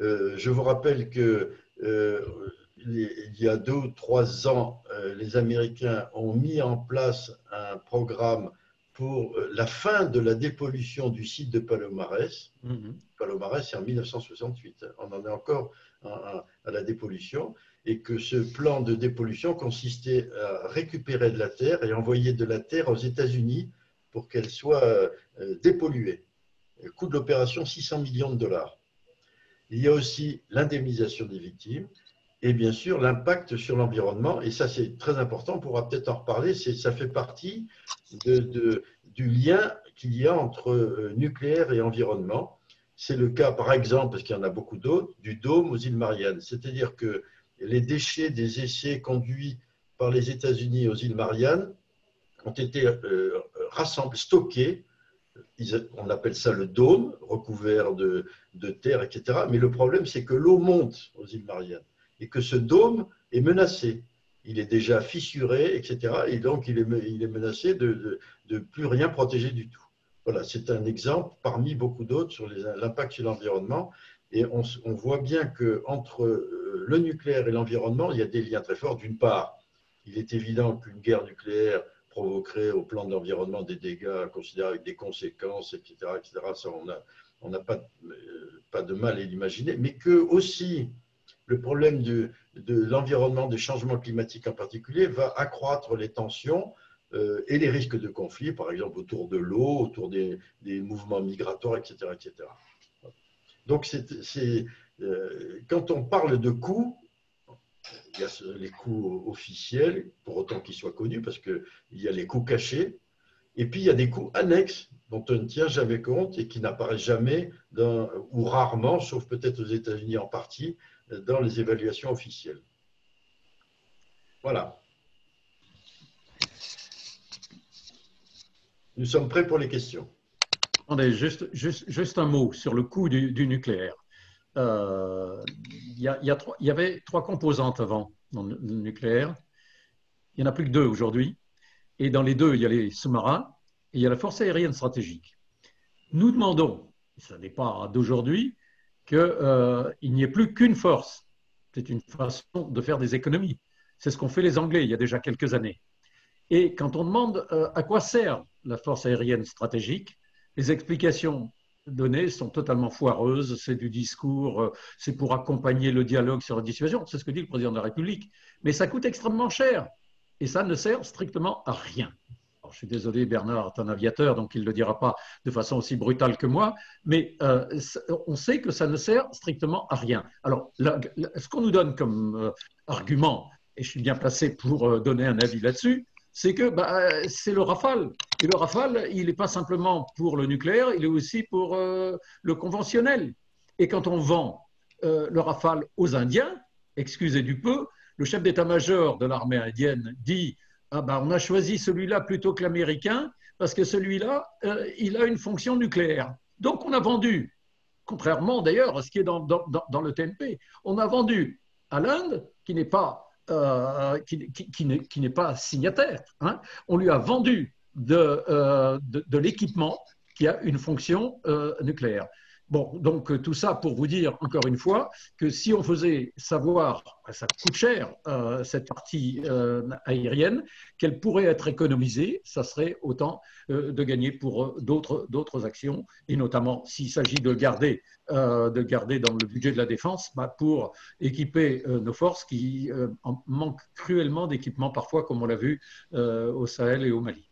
Euh, je vous rappelle que euh, il y a deux ou trois ans, les Américains ont mis en place un programme pour la fin de la dépollution du site de Palomares. Mm-hmm. Palomares, c'est en 1968. On en est encore à la dépollution et que ce plan de dépollution consistait à récupérer de la terre et envoyer de la terre aux États-Unis pour qu'elle soit euh, dépolluée. Le coût de l'opération, 600 millions de dollars. Il y a aussi l'indemnisation des victimes et bien sûr l'impact sur l'environnement. Et ça, c'est très important, on pourra peut-être en reparler. Ça fait partie du lien qu'il y a entre euh, nucléaire et environnement. C'est le cas, par exemple, parce qu'il y en a beaucoup d'autres, du dôme aux îles Mariannes. C'est-à-dire que les déchets des essais conduits par les États-Unis aux îles Mariannes ont été euh, rassemblés, stockés. On appelle ça le dôme, recouvert de, terre, etc. Mais le problème, c'est que l'eau monte aux îles Mariannes et que ce dôme est menacé. Il est déjà fissuré, etc. Et donc, il est, il est menacé de ne plus rien protéger du tout. Voilà, c'est un exemple parmi beaucoup d'autres sur l'impact sur l'environnement. Et on, on, voit bien qu'entre euh, le nucléaire et l'environnement, il y a des liens très forts. D'une part, il est évident qu'une guerre nucléaire provoquerait au plan de l'environnement des dégâts considérables avec des conséquences, etc. etc. Ça, on n'a euh, pas de mal à l'imaginer, mais que aussi le problème de, l'environnement, des changements climatiques en particulier, va accroître les tensions euh, et les risques de conflit, par exemple autour de l'eau, autour des, mouvements migratoires, etc. etc. Donc, euh, quand on parle de coûts, il y a les coûts officiels, pour autant qu'ils soient connus, parce qu'il y a les coûts cachés, et puis il y a des coûts annexes dont on ne tient jamais compte et qui n'apparaissent jamais, ou rarement, sauf peut-être aux États-Unis en partie, dans les évaluations officielles. Voilà. Nous sommes prêts pour les questions. Attendez, juste, juste, un mot sur le coût du nucléaire. Euh, il, y avait trois composantes avant dans le nucléaire. Il n'y en a plus que deux aujourd'hui. Et dans les deux, il y a les sous-marins et il y a la force aérienne stratégique. Nous demandons, ça n'est pas d'aujourd'hui, qu'il euh, n'y ait plus qu'une force. C'est une façon de faire des économies. C'est ce qu'ont fait les Anglais il y a déjà quelques années. Et quand on demande euh, à quoi sert la force aérienne stratégique, les explications données sont totalement foireuses. C'est du discours, euh, c'est pour accompagner le dialogue sur la dissuasion. C'est ce que dit le président de la République. Mais ça coûte extrêmement cher et ça ne sert strictement à rien. Je suis désolé, Bernard est un aviateur, donc il ne le dira pas de façon aussi brutale que moi, mais euh, on sait que ça ne sert strictement à rien. Alors, ce qu'on nous donne comme euh, argument, et je suis bien placé pour donner un avis là-dessus, c'est que bah, c'est le Rafale. Et le Rafale, il n'est pas simplement pour le nucléaire, il est aussi pour euh, le conventionnel. Et quand on vend euh, le Rafale aux Indiens, excusez du peu, le chef d'état-major de l'armée indienne dit ah bah, on a choisi celui-là plutôt que l'américain parce que celui-là, euh, il a une fonction nucléaire. Donc on a vendu, contrairement d'ailleurs à ce qui est dans, le TNP, on a vendu à l'Inde, qui n'est pas qui, qui n'est pas signataire. Hein. On lui a vendu de, euh, de, l'équipement qui a une fonction euh, nucléaire. Bon, donc euh, tout ça pour vous dire encore une fois que si on faisait savoir, ça coûte cher, cette partie aérienne, qu'elle pourrait être économisée, ça serait autant de gagner pour d'autres actions, et notamment s'il s'agit de garder, de garder dans le budget de la défense bah, pour équiper nos forces qui manquent cruellement d'équipement parfois, comme on l'a vu au Sahel et au Mali.